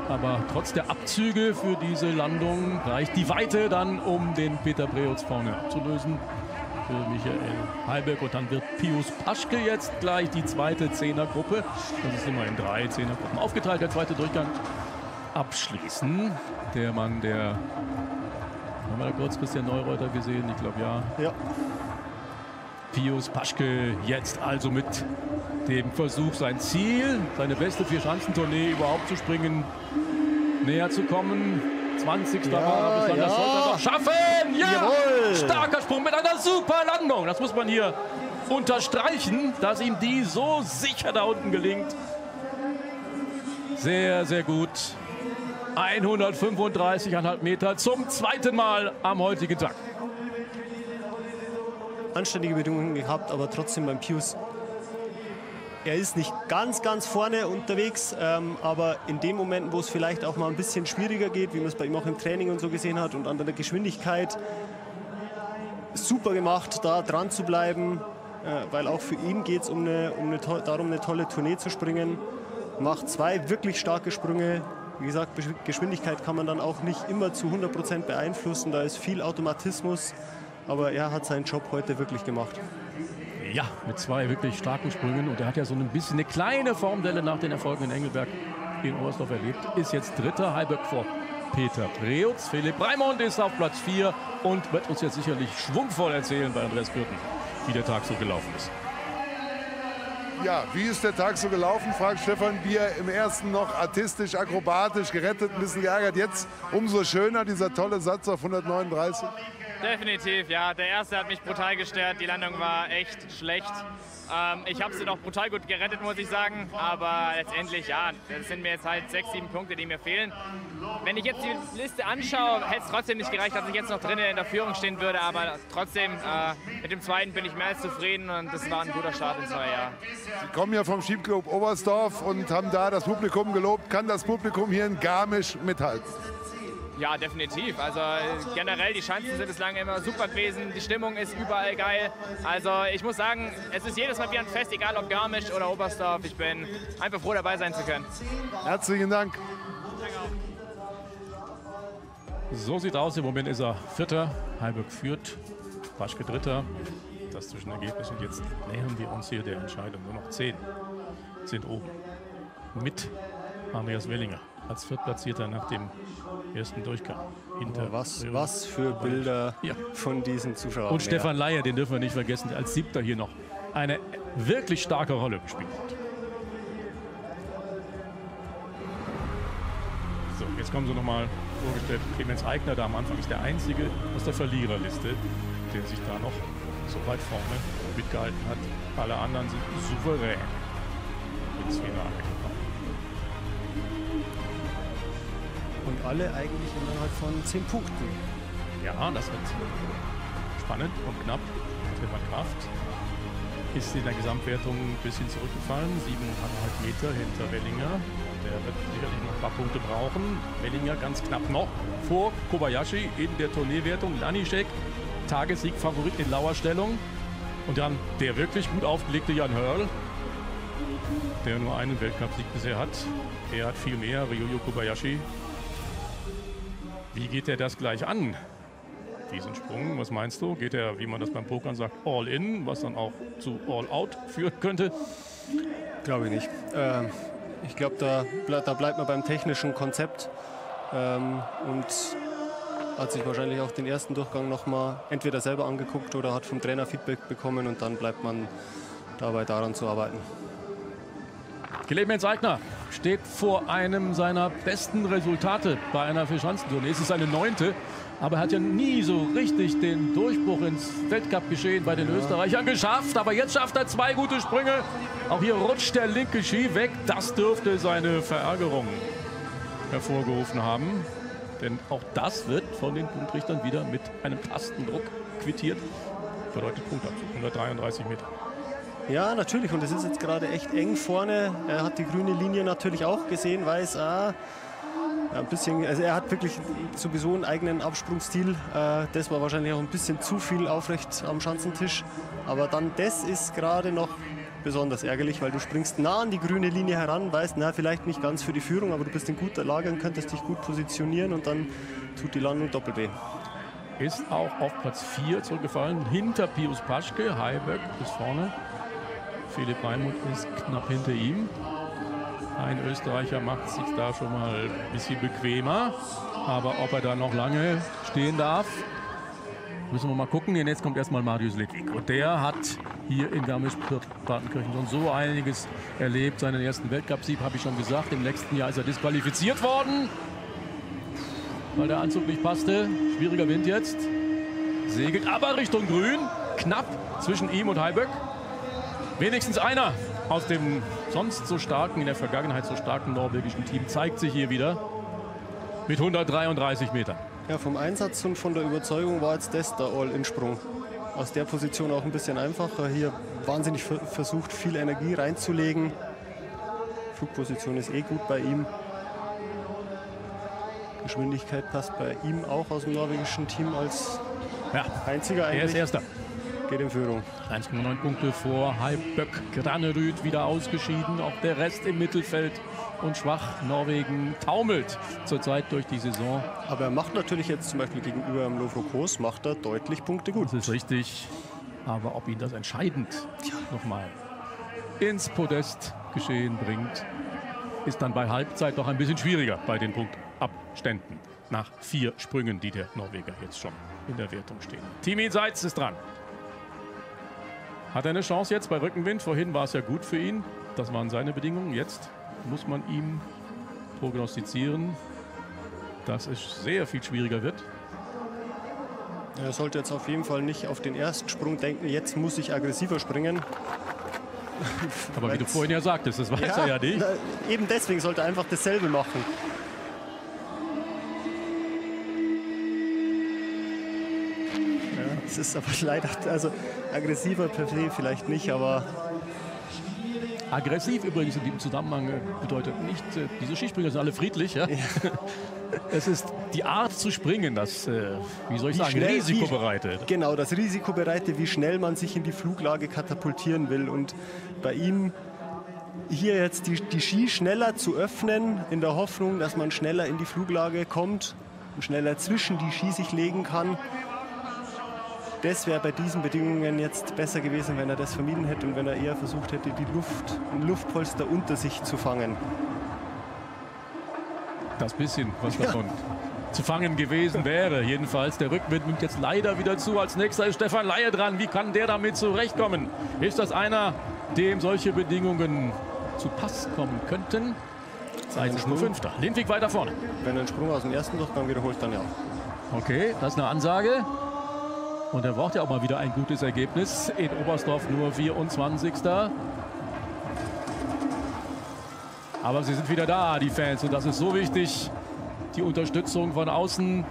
Aber trotz der Abzüge für diese Landung reicht die Weite dann, um den Peter Preutz vorne abzulösen. Für Michael Heiberg. Und dann wird Pius Paschke jetzt gleich die zweite Zehnergruppe. Das ist immer in drei Zehnergruppen aufgeteilt. Der zweite Durchgang abschließen. Der Mann, der. Haben wir da kurz Christian Neureuter gesehen? Ich glaube ja. Ja, Pius Paschke jetzt also mit dem Versuch, sein Ziel, seine beste Vierschanzentournee überhaupt zu springen, näher zu kommen. 20. Ja, war er bislang, das ja. sollte er doch schaffen. Ja, Jawohl. starker Sprung mit einer super Landung. Das muss man hier unterstreichen, dass ihm die so sicher da unten gelingt. Sehr, sehr gut. 135,5 Meter zum zweiten Mal am heutigen Tag. Anständige Bedingungen gehabt, aber trotzdem beim Pius. Er ist nicht ganz, ganz vorne unterwegs, ähm, aber in den Momenten, wo es vielleicht auch mal ein bisschen schwieriger geht, wie man es bei ihm auch im Training und so gesehen hat und an der Geschwindigkeit, super gemacht, da dran zu bleiben, äh, weil auch für ihn geht es eine, um eine darum, eine tolle Tournee zu springen. Macht zwei wirklich starke Sprünge. Wie gesagt, Geschwindigkeit kann man dann auch nicht immer zu 100% beeinflussen. Da ist viel Automatismus. Aber er hat seinen Job heute wirklich gemacht. Ja, mit zwei wirklich starken Sprüngen. Und er hat ja so ein bisschen eine kleine Formdelle nach den Erfolgen in Engelberg in Oberstdorf erlebt. Ist jetzt Dritter, Heiberg vor Peter Preutz. Philipp Raimond ist auf Platz 4 und wird uns jetzt sicherlich schwungvoll erzählen bei Andreas Gürten, wie der Tag so gelaufen ist. Ja, wie ist der Tag so gelaufen, fragt Stefan Bier. Im ersten noch artistisch, akrobatisch, gerettet, ein bisschen geärgert. Jetzt umso schöner dieser tolle Satz auf 139. Definitiv, ja. Der erste hat mich brutal gestört. Die Landung war echt schlecht. Ähm, ich habe sie doch brutal gut gerettet, muss ich sagen. Aber letztendlich, ja, das sind mir jetzt halt sechs, sieben Punkte, die mir fehlen. Wenn ich jetzt die Liste anschaue, hätte es trotzdem nicht gereicht, dass ich jetzt noch drinnen in der Führung stehen würde. Aber trotzdem, äh, mit dem zweiten bin ich mehr als zufrieden und das war ein guter Start ins neue Jahr. Sie kommen ja vom Schiebclub Oberstdorf und haben da das Publikum gelobt. Kann das Publikum hier in Garmisch mithalten? Ja, definitiv. Also generell, die Chancen sind bislang immer super gewesen. Die Stimmung ist überall geil. Also ich muss sagen, es ist jedes Mal wie ein Fest, egal ob Garmisch oder Oberstdorf. Ich bin einfach froh, dabei sein zu können. Herzlichen Dank. So sieht aus. Im Moment ist er Vierter. Heiberg führt. Paschke Dritter. Das Zwischenergebnis. Und jetzt nähern wir uns hier der Entscheidung. Nur noch zehn sind oben. Mit Andreas Wellinger als Viertplatzierter nach dem ersten Durchgang. Hinter was, was für Bilder ja. von diesen Zuschauern. Und Stefan Leier, den dürfen wir nicht vergessen, der als Siebter hier noch eine wirklich starke Rolle gespielt hat. So, jetzt kommen sie nochmal vorgestellt. Clemens Eigner, da am Anfang ist der Einzige aus der Verliererliste, der sich da noch so weit vorne mitgehalten hat. Alle anderen sind souverän ins Finale Und alle eigentlich innerhalb von 10 Punkten. Ja, das wird spannend und knapp. Stefan Kraft ist in der Gesamtwertung ein bisschen zurückgefallen. 7,5 Meter hinter Wellinger. Der wird sicherlich noch ein paar Punkte brauchen. Wellinger ganz knapp noch vor Kobayashi in der Tourneewertung. Lanischek, Tagessieg-Favorit in Lauerstellung. Und dann der wirklich gut aufgelegte Jan Hörl, der nur einen Weltcupsieg bisher hat. Er hat viel mehr. Ryuyo Kobayashi wie geht er das gleich an? Diesen Sprung, was meinst du? Geht er, wie man das beim Pokern sagt, all in, was dann auch zu all out führen könnte? Glaube ich nicht. Ähm, ich glaube, da, da, bleibt man beim technischen Konzept ähm, und hat sich wahrscheinlich auch den ersten Durchgang noch mal entweder selber angeguckt oder hat vom Trainer Feedback bekommen und dann bleibt man dabei daran zu arbeiten. Clemens Eigner steht vor einem seiner besten Resultate bei einer Vierschanzentournee. Es ist seine neunte, aber er hat ja nie so richtig den Durchbruch ins Weltcup-Geschehen bei den ja. Österreichern geschafft. Aber jetzt schafft er zwei gute Sprünge. Auch hier rutscht der linke Ski weg. Das dürfte seine Verärgerung hervorgerufen haben. Denn auch das wird von den Punktrichtern wieder mit einem Tastendruck quittiert. Bedeutet Punktabzug, 133 Meter. Ja, natürlich. Und es ist jetzt gerade echt eng vorne. Er hat die grüne Linie natürlich auch gesehen, weiß, ah, ein bisschen, also er hat wirklich sowieso einen eigenen Absprungsstil. Äh, das war wahrscheinlich auch ein bisschen zu viel aufrecht am Schanzentisch. Aber dann das ist gerade noch besonders ärgerlich, weil du springst nah an die grüne Linie heran, weißt, na, vielleicht nicht ganz für die Führung, aber du bist in guter Lage und könntest dich gut positionieren und dann tut die Landung doppelt weh. Ist auch auf Platz 4 zurückgefallen, hinter Pius Paschke, Heiberg bis vorne. Philipp Raimund ist knapp hinter ihm. Ein Österreicher macht sich da schon mal ein bisschen bequemer. Aber ob er da noch lange stehen darf, müssen wir mal gucken. Denn jetzt kommt erstmal Marius Lidwig. Und der hat hier in Garmisch-Partenkirchen schon so einiges erlebt. Seinen ersten Weltcup-Sieg habe ich schon gesagt. Im letzten Jahr ist er disqualifiziert worden, weil der Anzug nicht passte. Schwieriger Wind jetzt. Segelt aber Richtung Grün. Knapp zwischen ihm und Heiböck. Wenigstens einer aus dem sonst so starken, in der Vergangenheit so starken norwegischen Team zeigt sich hier wieder mit 133 Metern. Ja, vom Einsatz und von der Überzeugung war jetzt das der All-In-Sprung. Aus der Position auch ein bisschen einfacher. Hier wahnsinnig versucht, viel Energie reinzulegen. Flugposition ist eh gut bei ihm. Geschwindigkeit passt bei ihm auch aus dem norwegischen Team als ja, einziger eigentlich. Er ist Erster geht in Führung. 1,9 Punkte vor Halbböck. Granerüth wieder ausgeschieden. Auch der Rest im Mittelfeld und schwach. Norwegen taumelt zurzeit durch die Saison. Aber er macht natürlich jetzt zum Beispiel gegenüber dem Lovro macht er deutlich Punkte gut. Das ist richtig. Aber ob ihn das entscheidend ja. nochmal ins Podest geschehen bringt, ist dann bei Halbzeit doch ein bisschen schwieriger bei den Punktabständen. nach vier Sprüngen, die der Norweger jetzt schon in der Wertung stehen. Timi Seitz ist dran. Hat er eine Chance jetzt bei Rückenwind? Vorhin war es ja gut für ihn. Das waren seine Bedingungen. Jetzt muss man ihm prognostizieren, dass es sehr viel schwieriger wird. Er sollte jetzt auf jeden Fall nicht auf den ersten Sprung denken, jetzt muss ich aggressiver springen. Aber wie du vorhin ja sagtest, das weiß ja, er ja nicht. Eben deswegen sollte er einfach dasselbe machen. Es ist aber leider, also aggressiver per se vielleicht nicht, aber Aggressiv übrigens in diesem Zusammenhang bedeutet nicht, äh, diese Skispringer sind alle friedlich. Ja? ja. es ist die Art zu springen, das, äh, wie soll ich wie sagen, schnell, risikobereite. Wie, genau, das risikobereite, wie schnell man sich in die Fluglage katapultieren will. Und bei ihm hier jetzt die, die Ski schneller zu öffnen, in der Hoffnung, dass man schneller in die Fluglage kommt und schneller zwischen die Ski sich legen kann das wäre bei diesen Bedingungen jetzt besser gewesen, wenn er das vermieden hätte und wenn er eher versucht hätte, die Luft, ein Luftpolster unter sich zu fangen. Das bisschen, was davon ja. zu fangen gewesen wäre. Jedenfalls, der Rückwind nimmt jetzt leider wieder zu. Als nächster ist Stefan Laie dran. Wie kann der damit zurechtkommen? Ist das einer, dem solche Bedingungen zu Pass kommen könnten? Ist nur Fünfter. Lindwig weiter vorne. Wenn er einen Sprung aus dem ersten Durchgang wiederholt, dann ja. Okay, das ist eine Ansage. Und er braucht ja auch mal wieder ein gutes Ergebnis. In Oberstdorf nur 24. Aber sie sind wieder da, die Fans. Und das ist so wichtig. Die Unterstützung von außen.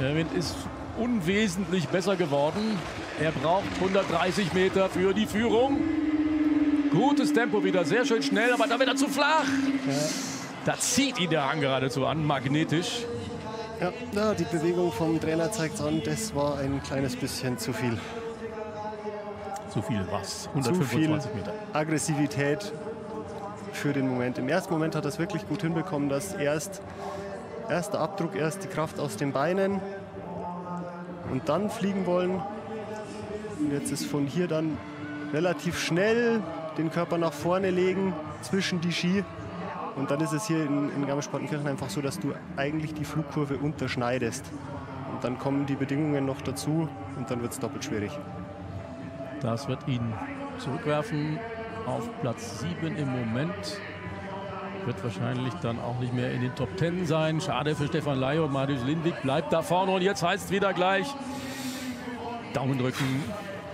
Der Wind ist unwesentlich besser geworden. Er braucht 130 Meter für die Führung. Gutes Tempo wieder, sehr schön schnell, aber da wird er zu flach. Da zieht ihn der Hang geradezu an, magnetisch. Ja, ja, die Bewegung vom Trainer zeigt an, das war ein kleines bisschen zu viel. Zu viel was? 125 zu Meter. Aggressivität für den Moment. Im ersten Moment hat er es wirklich gut hinbekommen, dass erst erster Abdruck, erst die Kraft aus den Beinen und dann fliegen wollen. Und jetzt ist von hier dann relativ schnell den Körper nach vorne legen zwischen die Ski und dann ist es hier in, in Garmisch-Partenkirchen einfach so, dass du eigentlich die Flugkurve unterschneidest. Und dann kommen die Bedingungen noch dazu und dann wird es doppelt schwierig. Das wird ihn zurückwerfen auf Platz 7 im Moment. Wird wahrscheinlich dann auch nicht mehr in den Top 10 sein. Schade für Stefan und Marius Lindwig bleibt da vorne. Und jetzt heißt es wieder gleich Daumen drücken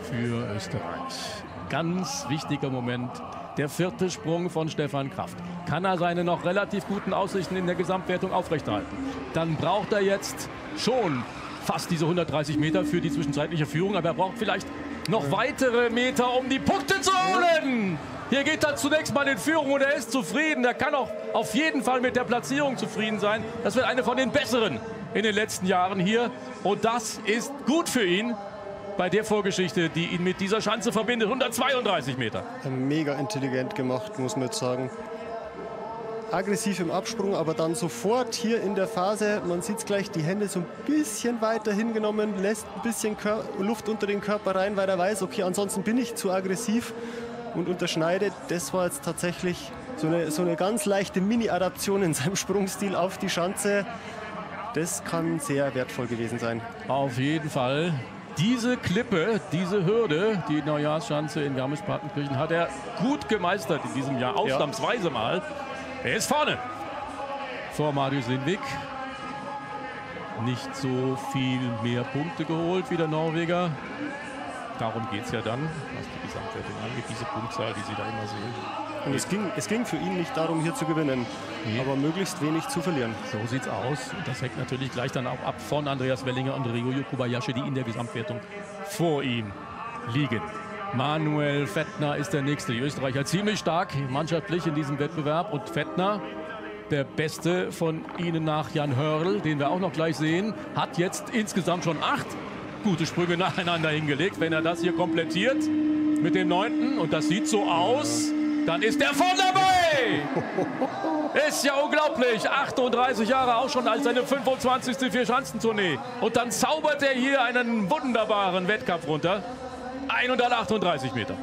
für Österreich. Ganz wichtiger Moment der vierte Sprung von Stefan Kraft. Kann er seine noch relativ guten Aussichten in der Gesamtwertung aufrechterhalten? Dann braucht er jetzt schon fast diese 130 Meter für die zwischenzeitliche Führung, aber er braucht vielleicht noch weitere Meter, um die Punkte zu holen. Hier geht er zunächst mal in Führung und er ist zufrieden. Er kann auch auf jeden Fall mit der Platzierung zufrieden sein. Das wird eine von den besseren in den letzten Jahren hier. Und das ist gut für ihn bei der Vorgeschichte, die ihn mit dieser Schanze verbindet. 132 Meter. Mega intelligent gemacht, muss man jetzt sagen. Aggressiv im Absprung, aber dann sofort hier in der Phase, man sieht es gleich, die Hände so ein bisschen weiter hingenommen, lässt ein bisschen Kör Luft unter den Körper rein, weil er weiß, okay, ansonsten bin ich zu aggressiv und unterschneidet. Das war jetzt tatsächlich so eine, so eine ganz leichte Mini-Adaption in seinem Sprungstil auf die Schanze. Das kann sehr wertvoll gewesen sein. Auf jeden Fall diese Klippe, diese Hürde, die Neujahrsschanze in Garmisch-Partenkirchen, hat er gut gemeistert in diesem Jahr, ausnahmsweise ja. mal. Er ist vorne vor Marius Lindwig. Nicht so viel mehr Punkte geholt wie der Norweger. Darum geht es ja dann, was die Gesamtwertung angeht, diese Punktzahl, die Sie da immer sehen. Und es ging, es ging für ihn nicht darum, hier zu gewinnen, nee. aber möglichst wenig zu verlieren. So sieht's aus. Und das hängt natürlich gleich dann auch ab von Andreas Wellinger und Ryoyo Kobayashi, die in der Gesamtwertung vor ihm liegen. Manuel Fettner ist der Nächste. Die Österreicher ziemlich stark mannschaftlich in diesem Wettbewerb. Und Fettner, der Beste von ihnen nach Jan Hörl, den wir auch noch gleich sehen, hat jetzt insgesamt schon acht gute Sprünge nacheinander hingelegt. Wenn er das hier komplettiert mit dem neunten, und das sieht so aus, dann ist er vorne dabei. Ist ja unglaublich. 38 Jahre auch schon als seine 25. Vierschanzentournee. Und dann zaubert er hier einen wunderbaren Wettkampf runter. 138 Meter.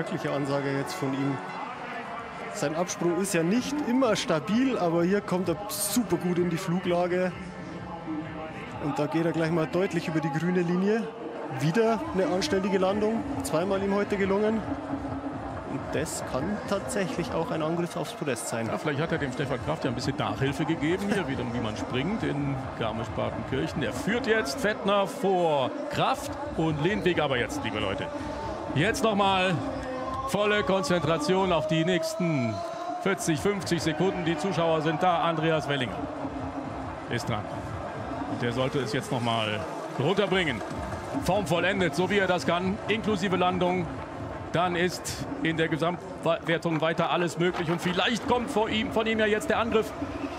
wirkliche Ansage jetzt von ihm. Sein Absprung ist ja nicht immer stabil, aber hier kommt er super gut in die Fluglage. Und da geht er gleich mal deutlich über die grüne Linie. Wieder eine anständige Landung, zweimal ihm heute gelungen. Das kann tatsächlich auch ein Angriff aufs Podest sein. Ja, vielleicht hat er dem Stefan Kraft ja ein bisschen Nachhilfe gegeben, hier wieder, wie man springt in Garmisch-Partenkirchen. Er führt jetzt Fettner vor Kraft und Lehntweg aber jetzt, liebe Leute. Jetzt nochmal volle Konzentration auf die nächsten 40, 50 Sekunden. Die Zuschauer sind da. Andreas Wellinger ist dran. Und der sollte es jetzt nochmal runterbringen. Form vollendet, so wie er das kann, inklusive Landung dann ist in der Gesamtwertung weiter alles möglich. Und vielleicht kommt vor ihm, von ihm ja jetzt der Angriff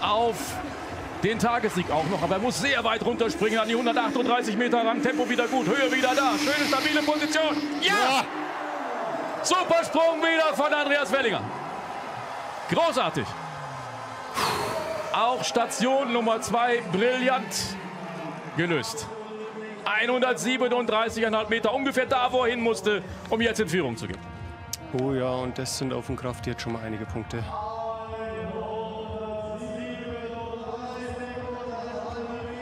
auf den Tagessieg auch noch. Aber er muss sehr weit runterspringen an die 138 Meter ran. Tempo wieder gut, Höhe wieder da. Schöne, stabile Position. Ja! ja! Super Sprung wieder von Andreas Wellinger. Großartig. Auch Station Nummer 2 brillant gelöst. 137,5 Meter, ungefähr da, wo er hin musste, um jetzt in Führung zu gehen. Oh ja, und das sind auf dem Kraft jetzt schon mal einige Punkte.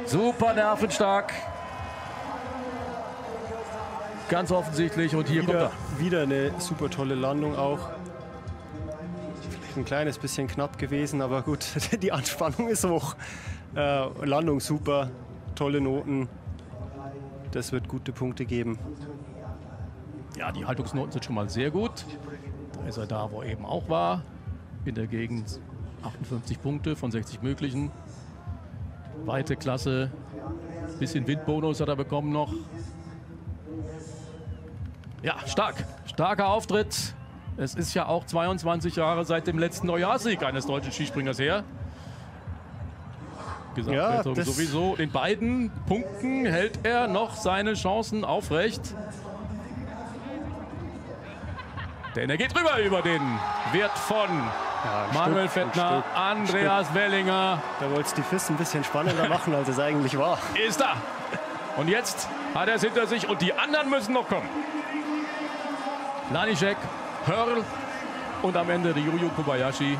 Super nervenstark. Ganz offensichtlich. Und hier wieder, kommt er. Wieder eine super tolle Landung auch. Vielleicht ein kleines bisschen knapp gewesen, aber gut, die Anspannung ist hoch. Äh, Landung super, tolle Noten. Das wird gute Punkte geben. Ja, die Haltungsnoten sind schon mal sehr gut. Da ist er da, wo er eben auch war. In der Gegend 58 Punkte von 60 möglichen. Weite Klasse. Bisschen Windbonus hat er bekommen noch. Ja, stark. Starker Auftritt. Es ist ja auch 22 Jahre seit dem letzten Neujahrssieg eines deutschen Skispringers her. Gesamtwertung ja, sowieso. In beiden Punkten hält er noch seine Chancen aufrecht. Denn er geht rüber über den Wert von ja, Manuel Stück, Fettner, Andreas Stück. Wellinger. Da wollte es die FIS ein bisschen spannender machen, als es eigentlich war. Ist da. Und jetzt hat er es hinter sich und die anderen müssen noch kommen. Lanischek, Hörl und am Ende Ryoyo Kobayashi,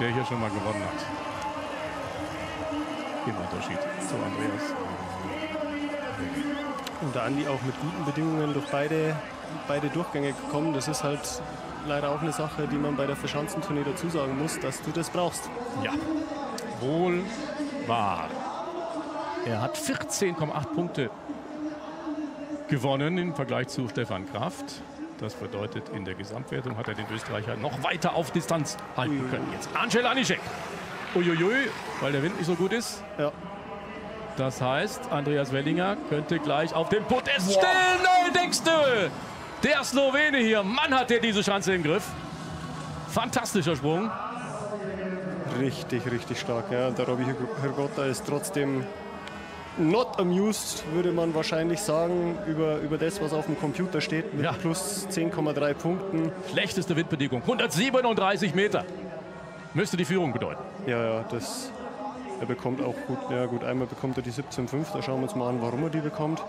der hier schon mal gewonnen hat im Unterschied zu Andreas. Und der Andi auch mit guten Bedingungen durch beide, beide Durchgänge gekommen. Das ist halt leider auch eine Sache, die man bei der Verschanzentournee dazu sagen muss, dass du das brauchst. Ja, wohl wahr. Er hat 14,8 Punkte gewonnen im Vergleich zu Stefan Kraft. Das bedeutet, in der Gesamtwertung hat er den Österreicher noch weiter auf Distanz halten können. Jetzt Angel Aniszek. Uiuiui, weil der Wind nicht so gut ist. Ja. Das heißt, Andreas Wellinger könnte gleich auf dem Podest stehen. Nein, denkst du? Der Slowene hier, Mann hat der diese Chance im Griff. Fantastischer Sprung. Richtig, richtig stark. Ja. Der Robby Hergotta ist trotzdem not amused, würde man wahrscheinlich sagen, über, über das, was auf dem Computer steht, mit ja. plus 10,3 Punkten. Schlechteste Windbedingung, 137 Meter. Müsste die Führung bedeuten. Ja, ja, das, er bekommt auch gut. Ja, gut, einmal bekommt er die 17,5. Da schauen wir uns mal an, warum er die bekommt.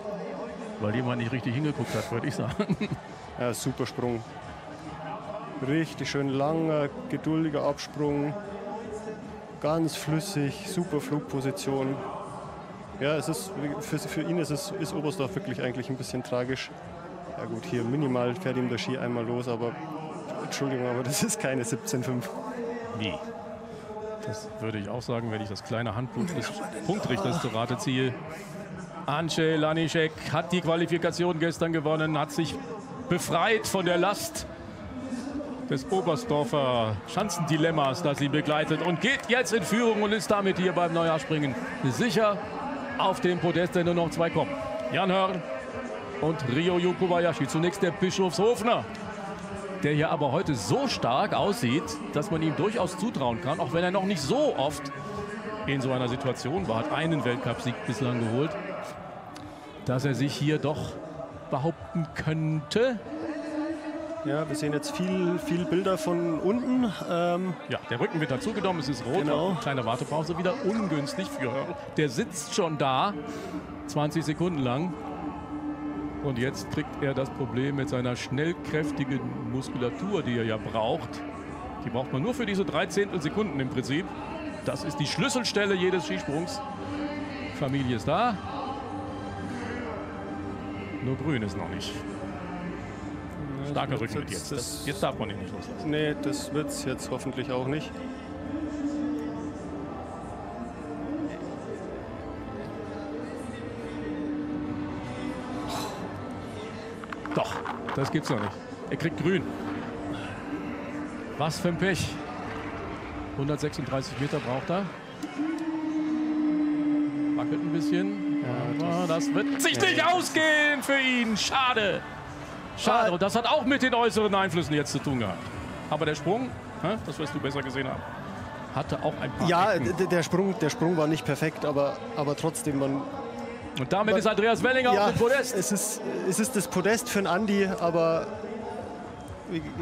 Weil jemand nicht richtig hingeguckt hat, würde ich sagen. Ja, super Sprung. Richtig schön langer, geduldiger Absprung. Ganz flüssig, super Flugposition. Ja, es ist, für, für ihn ist, es, ist Oberstdorf wirklich eigentlich ein bisschen tragisch. Ja gut, hier minimal fährt ihm der Ski einmal los, aber Entschuldigung, aber das ist keine 17,5. Nee. Das würde ich auch sagen, wenn ich das kleine Handbuch des Punktrichters zu Rate ziehe. Ance Lanischek hat die Qualifikation gestern gewonnen, hat sich befreit von der Last des Oberstdorfer Schanzendilemmas, das sie begleitet und geht jetzt in Führung und ist damit hier beim Neujahrspringen sicher auf dem Podest, denn nur noch zwei kommen. Jan Hörn und Rio Yukobayashi. Zunächst der Bischofshofner der hier aber heute so stark aussieht, dass man ihm durchaus zutrauen kann, auch wenn er noch nicht so oft in so einer Situation war, hat einen Weltcupsieg bislang geholt, dass er sich hier doch behaupten könnte. Ja, wir sehen jetzt viel, viel Bilder von unten. Ähm ja, der Rücken wird dazu genommen, es ist rot. Genau. Kleine Wartepause wieder ungünstig für Der sitzt schon da, 20 Sekunden lang. Und jetzt kriegt er das Problem mit seiner schnellkräftigen Muskulatur, die er ja braucht. Die braucht man nur für diese drei Sekunden im Prinzip. Das ist die Schlüsselstelle jedes Skisprungs. Familie ist da. Nur grün ist noch nicht. Starker Rückenwind jetzt. Das, jetzt darf man ihn nicht loslassen. Nee, das wird es jetzt hoffentlich auch nicht. Das gibt's noch nicht. Er kriegt grün. Was für ein Pech. 136 Meter braucht er. Wackelt ein bisschen. Aber das wird sich nicht ausgehen für ihn. Schade. Schade. Und das hat auch mit den äußeren Einflüssen jetzt zu tun gehabt. Aber der Sprung, das wirst du besser gesehen haben, hatte auch ein paar Ja, Ecken. der Sprung, der Sprung war nicht perfekt, aber, aber trotzdem, man, Und damit ist Andreas Wellinger ja, auf dem Podest. Es ist, es ist das Podest für einen Andi, aber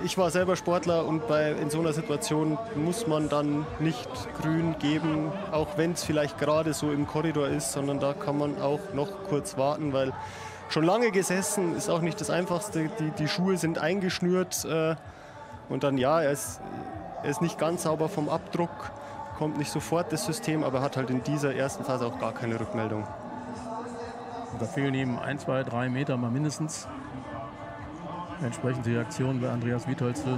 ich war selber Sportler und bei, in so einer Situation muss man dann nicht grün geben, auch wenn es vielleicht gerade so im Korridor ist, sondern da kann man auch noch kurz warten, weil schon lange gesessen ist auch nicht das Einfachste. Die, die Schuhe sind eingeschnürt äh, und dann ja, er ist, er ist nicht ganz sauber vom Abdruck, kommt nicht sofort das System, aber hat halt in dieser ersten Phase auch gar keine Rückmeldung. Da fehlen ihm ein, zwei, drei Meter mal mindestens. Entsprechend die Reaktion bei Andreas Wietholzel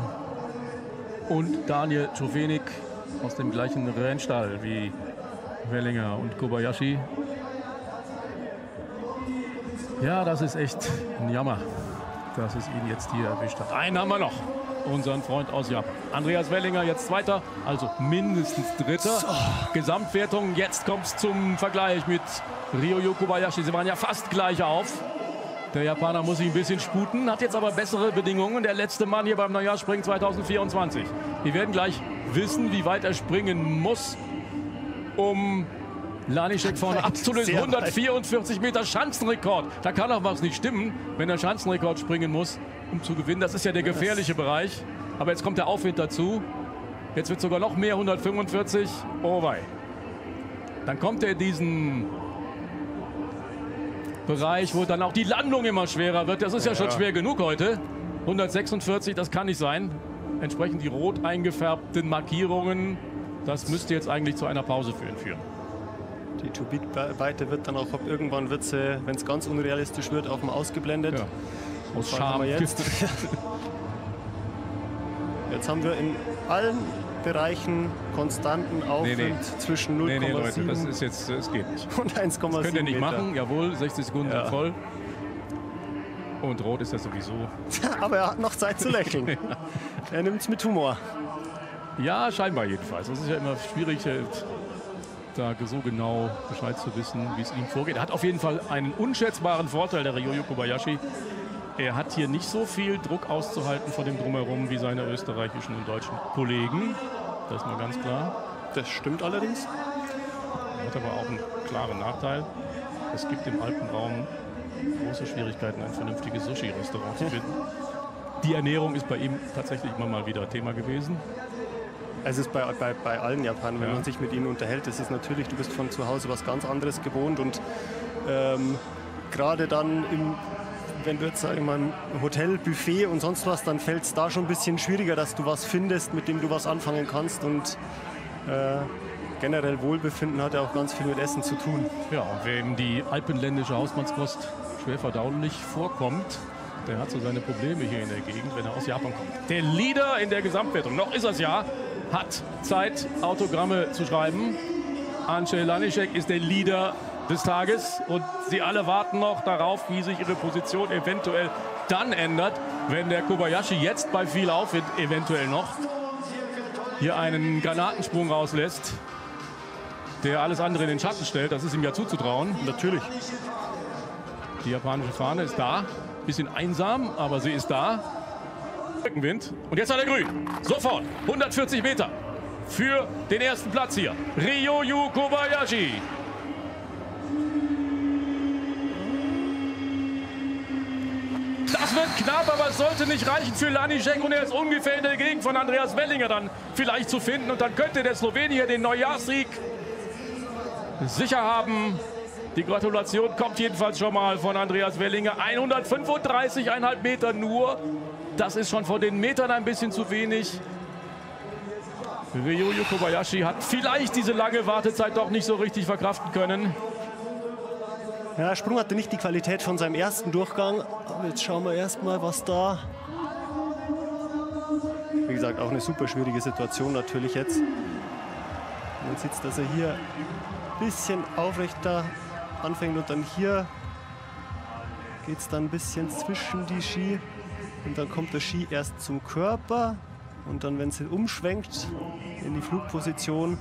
und Daniel Czofenik aus dem gleichen Rennstall wie Wellinger und Kobayashi. Ja, das ist echt ein Jammer, dass es ihn jetzt hier erwischt hat. Einen haben wir noch, unseren Freund aus Japan. Andreas Wellinger jetzt Zweiter, also mindestens Dritter. Gesamtwertung, jetzt kommt es zum Vergleich mit Ryoyo Kobayashi. Sie waren ja fast gleich auf. Der Japaner muss sich ein bisschen sputen, hat jetzt aber bessere Bedingungen. Der letzte Mann hier beim Neujahrsspringen 2024. Wir werden gleich wissen, wie weit er springen muss, um Lanischek vorne abzulösen. Sehr weit. 144 Meter Schanzenrekord. Da kann auch was nicht stimmen, wenn er Schanzenrekord springen muss, um zu gewinnen. Das ist ja der gefährliche Bereich. Aber jetzt kommt der Aufwind dazu. Jetzt wird sogar noch mehr, 145. Oh wei. Dann kommt er diesen Bereich, wo dann auch die Landung immer schwerer wird. Das ist ja, schon schwer genug heute. 146, das kann nicht sein. Entsprechend die rot eingefärbten Markierungen. Das müsste jetzt eigentlich zu einer Pause führen. führen. Die To-Beat-Weite wird dann auch, irgendwann wird sie, wenn es ganz unrealistisch wird, auch mal ausgeblendet. Ja. Aus Scham. wir jetzt? Jetzt haben wir in allen Bereichen konstanten Aufwind Nee, nee. zwischen 0,7 Nee, nee, Leute, das ist jetzt, es geht nicht. und 1,7 Könnt ihr nicht Meter. machen, jawohl, 60 Sekunden Ja. voll. Und rot ist ja sowieso. Aber er hat noch Zeit zu lächeln. er nimmt es mit Humor. Ja, scheinbar jedenfalls. Es ist ja immer schwierig, äh, da so genau Bescheid zu wissen, wie es ihm vorgeht. Er hat auf jeden Fall einen unschätzbaren Vorteil, der Ryoyo Kobayashi. Er hat hier nicht so viel Druck auszuhalten vor dem Drumherum wie seine österreichischen und deutschen Kollegen. Das ist mal ganz klar. Das stimmt allerdings. Er hat aber auch einen klaren Nachteil. Es gibt im Alpenraum große Schwierigkeiten, ein vernünftiges Sushi-Restaurant zu finden. Die Ernährung ist bei ihm tatsächlich immer mal wieder Thema gewesen. Es ist bei, bei, bei allen Japanern, wenn Ja. man sich mit ihnen unterhält, ist natürlich, du bist von zu Hause was ganz anderes gewohnt und ähm, gerade dann im, wenn du jetzt, sag ich Hotel, Buffet und sonst was, dann fällt es da schon ein bisschen schwieriger, dass du was findest, mit dem du was anfangen kannst und äh, generell Wohlbefinden hat ja auch ganz viel mit Essen zu tun. Ja, und wem die alpenländische Hausmannskost schwer verdaulich vorkommt, der hat so seine Probleme hier in der Gegend, wenn er aus Japan kommt. Der Leader in der Gesamtwertung, noch ist es ja, hat Zeit, Autogramme zu schreiben. Ance Lanischek ist der Leader des Tages und sie alle warten noch darauf, wie sich ihre Position eventuell dann ändert, wenn der Kobayashi jetzt bei viel Aufwind eventuell noch hier einen Granatensprung rauslässt, der alles andere in den Schatten stellt. Das ist ihm ja zuzutrauen. Natürlich. Die japanische Fahne ist da. Bisschen einsam, aber sie ist da. Rückenwind. Und jetzt hat er grün. Sofort. 140 Meter. Für den ersten Platz hier. Ryoyu Kobayashi. Das wird knapp, aber es sollte nicht reichen für Lanischek. Und er ist ungefähr in der Gegend von Andreas Wellinger dann vielleicht zu finden. Und dann könnte der Slowenier den Neujahrssieg sicher haben. Die Gratulation kommt jedenfalls schon mal von Andreas Wellinger. 135,5 Meter nur. Das ist schon von den Metern ein bisschen zu wenig. Ryoyo Kobayashi hat vielleicht diese lange Wartezeit doch nicht so richtig verkraften können. Ja, Sprung hatte nicht die Qualität von seinem ersten Durchgang. Aber jetzt schauen wir erstmal, was da. Wie gesagt, auch eine super schwierige Situation natürlich jetzt. Man sieht, dass er hier ein bisschen aufrechter anfängt und dann hier geht es dann ein bisschen zwischen die Ski und dann kommt der Ski erst zum Körper und dann, wenn sie umschwenkt in die Flugposition,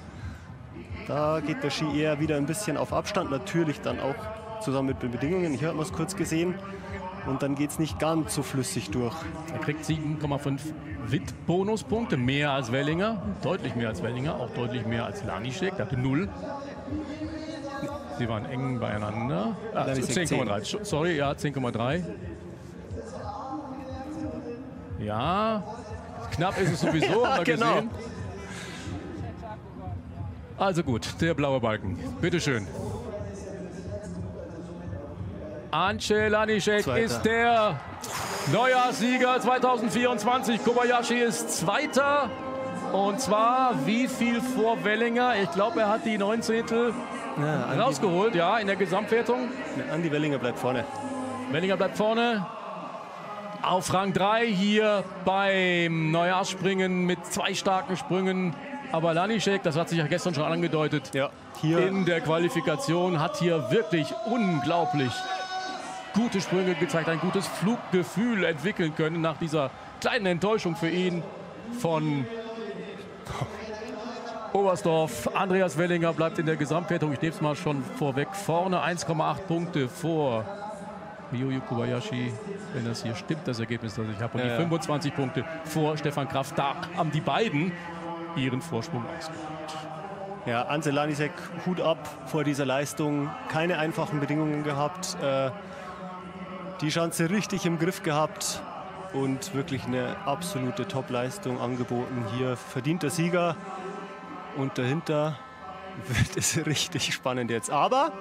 da geht der Ski eher wieder ein bisschen auf Abstand, natürlich dann auch zusammen mit den Bedingungen. Hier hat man es kurz gesehen. Und dann geht es nicht ganz so flüssig durch. Er kriegt 7,5 Witt-Bonuspunkte, mehr als Wellinger, deutlich mehr als Wellinger, auch deutlich mehr als Lanischek, der hatte 0. Sie waren eng beieinander. Ah, 10,3. Sorry, ja, 10,3. Ja, knapp ist es sowieso, wir genau. gesehen. Also gut, der blaue Balken. Bitteschön. Ance Lanischek ist der Neujahrssieger 2024. Kobayashi ist Zweiter. Und zwar wie viel vor Wellinger? Ich glaube, er hat die 19. Ja, rausgeholt, ja, in der Gesamtwertung. Andi Wellinger bleibt vorne. Wellinger bleibt vorne. Auf Rang 3 hier beim Neujahrsspringen mit zwei starken Sprüngen. Aber Lanischek, das hat sich ja gestern schon angedeutet, ja, hier in der Qualifikation hat hier wirklich unglaublich gute Sprünge gezeigt, ein gutes Fluggefühl entwickeln können nach dieser kleinen Enttäuschung für ihn von Oberstdorf. Andreas Wellinger bleibt in der Gesamtwertung, ich nehme es mal schon vorweg, vorne 1,8 Punkte vor Ryoyu Kobayashi, wenn das hier stimmt, das Ergebnis, das ich habe. Und ja, die 25 ja. Punkte vor Stefan Kraft. Da haben die beiden ihren Vorsprung ausgebaut. Ja, Ansel Lanisek, Hut ab vor dieser Leistung. Keine einfachen Bedingungen gehabt. Äh, die Chance richtig im Griff gehabt und wirklich eine absolute Top-Leistung angeboten. Hier verdient der Sieger und dahinter wird es richtig spannend jetzt. Aber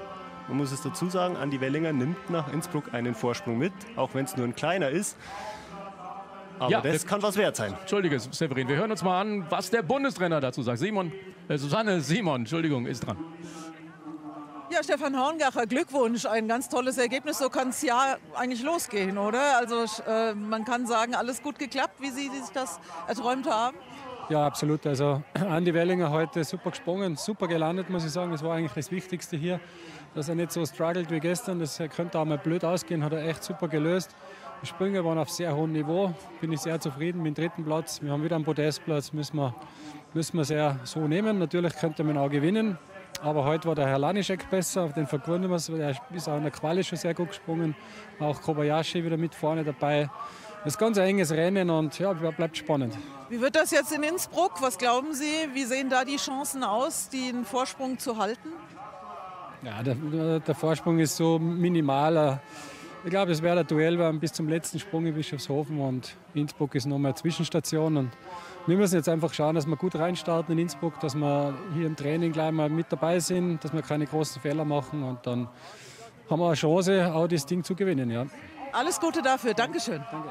man muss es dazu sagen, Andi Wellinger nimmt nach Innsbruck einen Vorsprung mit, auch wenn es nur ein kleiner ist. Aber ja, das kann was wert sein. Entschuldige, Severin, wir hören uns mal an, was der Bundestrainer dazu sagt. Simon, äh, Susanne Simon, Entschuldigung, ist dran. Ja, Stefan Horngacher, Glückwunsch. Ein ganz tolles Ergebnis. So kann es ja eigentlich losgehen, oder? Also äh, man kann sagen, alles gut geklappt, wie Sie sich das erträumt haben. Ja, absolut. Also Andi Wellinger heute super gesprungen, super gelandet, muss ich sagen. Das war eigentlich das Wichtigste hier, dass er nicht so struggelt wie gestern. Das könnte auch mal blöd ausgehen, hat er echt super gelöst. Die Sprünge waren auf sehr hohem Niveau. Bin ich sehr zufrieden mit dem dritten Platz. Wir haben wieder einen Podestplatz, müssen wir, müssen wir sehr so nehmen. Natürlich könnte man auch gewinnen. Aber heute war der Herr Lanischek besser, auf den vergründen wir es. Er ist auch in der Quali schon sehr gut gesprungen. Auch Kobayashi wieder mit vorne dabei. Das ist ganz ein enges Rennen und ja, bleibt spannend. Wie wird das jetzt in Innsbruck? Was glauben Sie? Wie sehen da die Chancen aus, den Vorsprung zu halten? Ja, der, der Vorsprung ist so minimal. Ich glaube, es wäre ein Duell bis zum letzten Sprung in Bischofshofen und Innsbruck ist nochmal eine Zwischenstation. Und wir müssen jetzt einfach schauen, dass wir gut reinstarten in Innsbruck, dass wir hier im Training gleich mal mit dabei sind, dass wir keine großen Fehler machen und dann haben wir eine Chance, auch das Ding zu gewinnen. Ja. Alles Gute dafür. Dankeschön. Danke.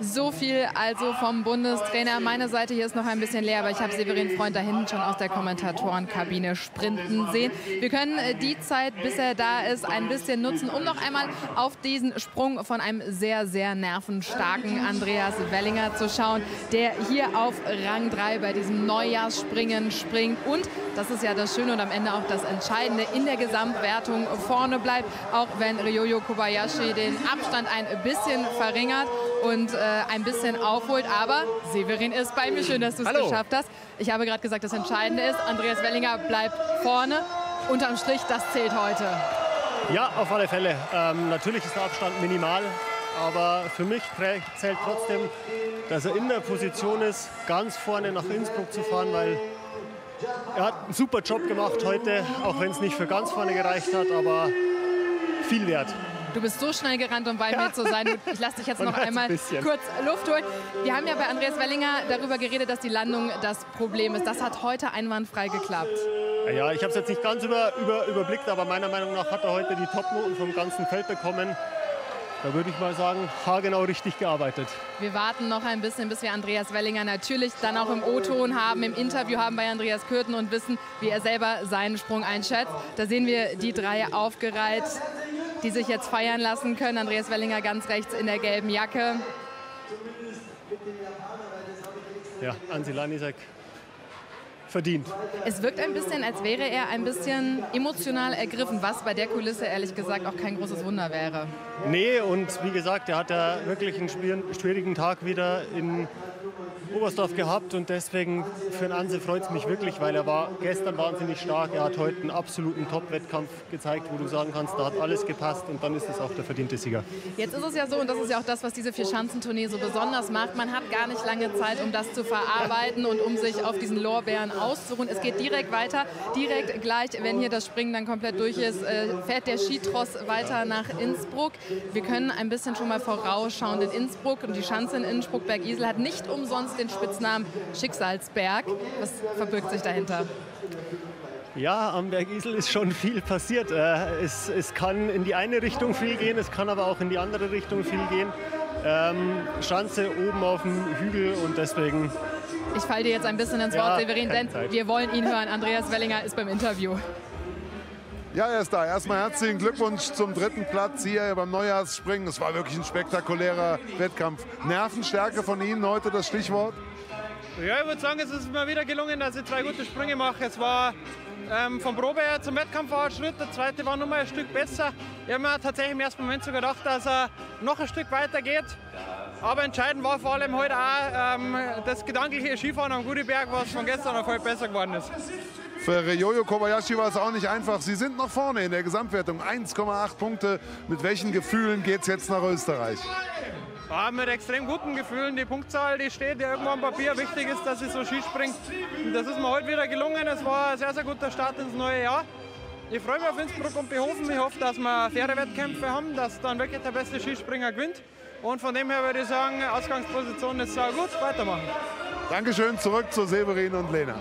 So viel also vom Bundestrainer. Meine Seite hier ist noch ein bisschen leer, aber ich habe Severin Freund da hinten schon aus der Kommentatorenkabine sprinten sehen. Wir können äh, die Zeit, bis er da ist, ein bisschen nutzen, um noch einmal auf diesen Sprung von einem sehr, sehr nervenstarken Andreas Wellinger zu schauen, der hier auf Rang 3 bei diesem Neujahrsspringen springt und das ist ja das Schöne und am Ende auch das Entscheidende in der Gesamtwertung vorne bleibt, auch wenn Ryoyo Kobayashi den Abstand ein bisschen verringert und äh, ein bisschen aufholt. Aber Severin ist bei mir. Schön, dass du es geschafft hast. Ich habe gerade gesagt, das Entscheidende ist, Andreas Wellinger bleibt vorne. Unterm Strich, das zählt heute. Ja, auf alle Fälle. Ähm, natürlich ist der Abstand minimal, aber für mich zählt trotzdem, dass er in der Position ist, ganz vorne nach Innsbruck zu fahren, weil er hat einen super Job gemacht heute, auch wenn es nicht für ganz vorne gereicht hat, aber viel wert. Du bist so schnell gerannt, um bei ja. mir zu sein. Ich lasse dich jetzt noch einmal ein kurz Luft holen. Wir haben ja bei Andreas Wellinger darüber geredet, dass die Landung das Problem ist. Das hat heute einwandfrei geklappt. Ja, ich habe es jetzt nicht ganz über, über, überblickt, aber meiner Meinung nach hat er heute die Topnoten vom ganzen Feld bekommen. Da würde ich mal sagen, haargenau richtig gearbeitet. Wir warten noch ein bisschen, bis wir Andreas Wellinger natürlich dann auch im O-Ton haben, im Interview haben bei Andreas Kürten und wissen, wie er selber seinen Sprung einschätzt. Da sehen wir die drei aufgereiht, die sich jetzt feiern lassen können. Andreas Wellinger ganz rechts in der gelben Jacke. Ja, Ansi Lanisek verdient. Es wirkt ein bisschen, als wäre er ein bisschen emotional ergriffen, was bei der Kulisse ehrlich gesagt auch kein großes Wunder wäre. Nee, und wie gesagt, er hat ja wirklich einen schwierigen Tag wieder in Oberstdorf gehabt und deswegen für den Anse freut es mich wirklich, weil er war gestern wahnsinnig stark. Er hat heute einen absoluten Top-Wettkampf gezeigt, wo du sagen kannst, da hat alles gepasst und dann ist es auch der verdiente Sieger. Jetzt ist es ja so und das ist ja auch das, was diese Vier-Schanzentournee so besonders macht. Man hat gar nicht lange Zeit, um das zu verarbeiten und um sich auf diesen Lorbeeren auszuruhen. Es geht direkt weiter, direkt gleich, wenn hier das Springen dann komplett durch ist, äh, fährt der Skitross weiter nach Innsbruck. Wir können ein bisschen schon mal vorausschauen in Innsbruck und die Schanze in Innsbruck-Bergisel hat nicht umsonst den Spitznamen Schicksalsberg. Was verbirgt sich dahinter? Ja, am Bergisel ist schon viel passiert. Äh, es, es, kann in die eine Richtung viel gehen, es kann aber auch in die andere Richtung viel gehen. Ähm, Schanze oben auf dem Hügel und deswegen. Ich falle dir jetzt ein bisschen ins Wort, ja, Severin, denn Zeit. wir wollen ihn hören. Andreas Wellinger ist beim Interview. Ja, er ist da. Erstmal herzlichen Glückwunsch zum dritten Platz hier beim Neujahrsspringen. Es war wirklich ein spektakulärer Wettkampf. Nervenstärke von Ihnen heute das Stichwort? Ja, ich würde sagen, es ist mir wieder gelungen, dass ich zwei gute Sprünge mache. Es war ähm, vom Probe her zum Wettkampf war ein Schritt, der zweite war noch ein Stück besser. Ich habe mir tatsächlich im ersten Moment sogar gedacht, dass er noch ein Stück weiter geht. Aber entscheidend war vor allem heute auch ähm, das gedankliche Skifahren am Gudiberg, was von gestern auf heute besser geworden ist. Für Ryoyo Kobayashi war es auch nicht einfach. Sie sind noch vorne in der Gesamtwertung. 1,8 Punkte. Mit welchen Gefühlen geht es jetzt nach Österreich? Ja, mit extrem guten Gefühlen. Die Punktzahl, die steht ja irgendwo am Papier. Wichtig ist, dass sie so springt. das ist mir heute wieder gelungen. Es war ein sehr, sehr guter Start ins neue Jahr. Ich freue mich auf Innsbruck und Behofen. Ich hoffe, dass wir faire Wettkämpfe haben, dass dann wirklich der beste Skispringer gewinnt. Und von dem her würde ich sagen, Ausgangsposition ist sehr gut. Weitermachen. Dankeschön. Zurück zu Severin und Lena.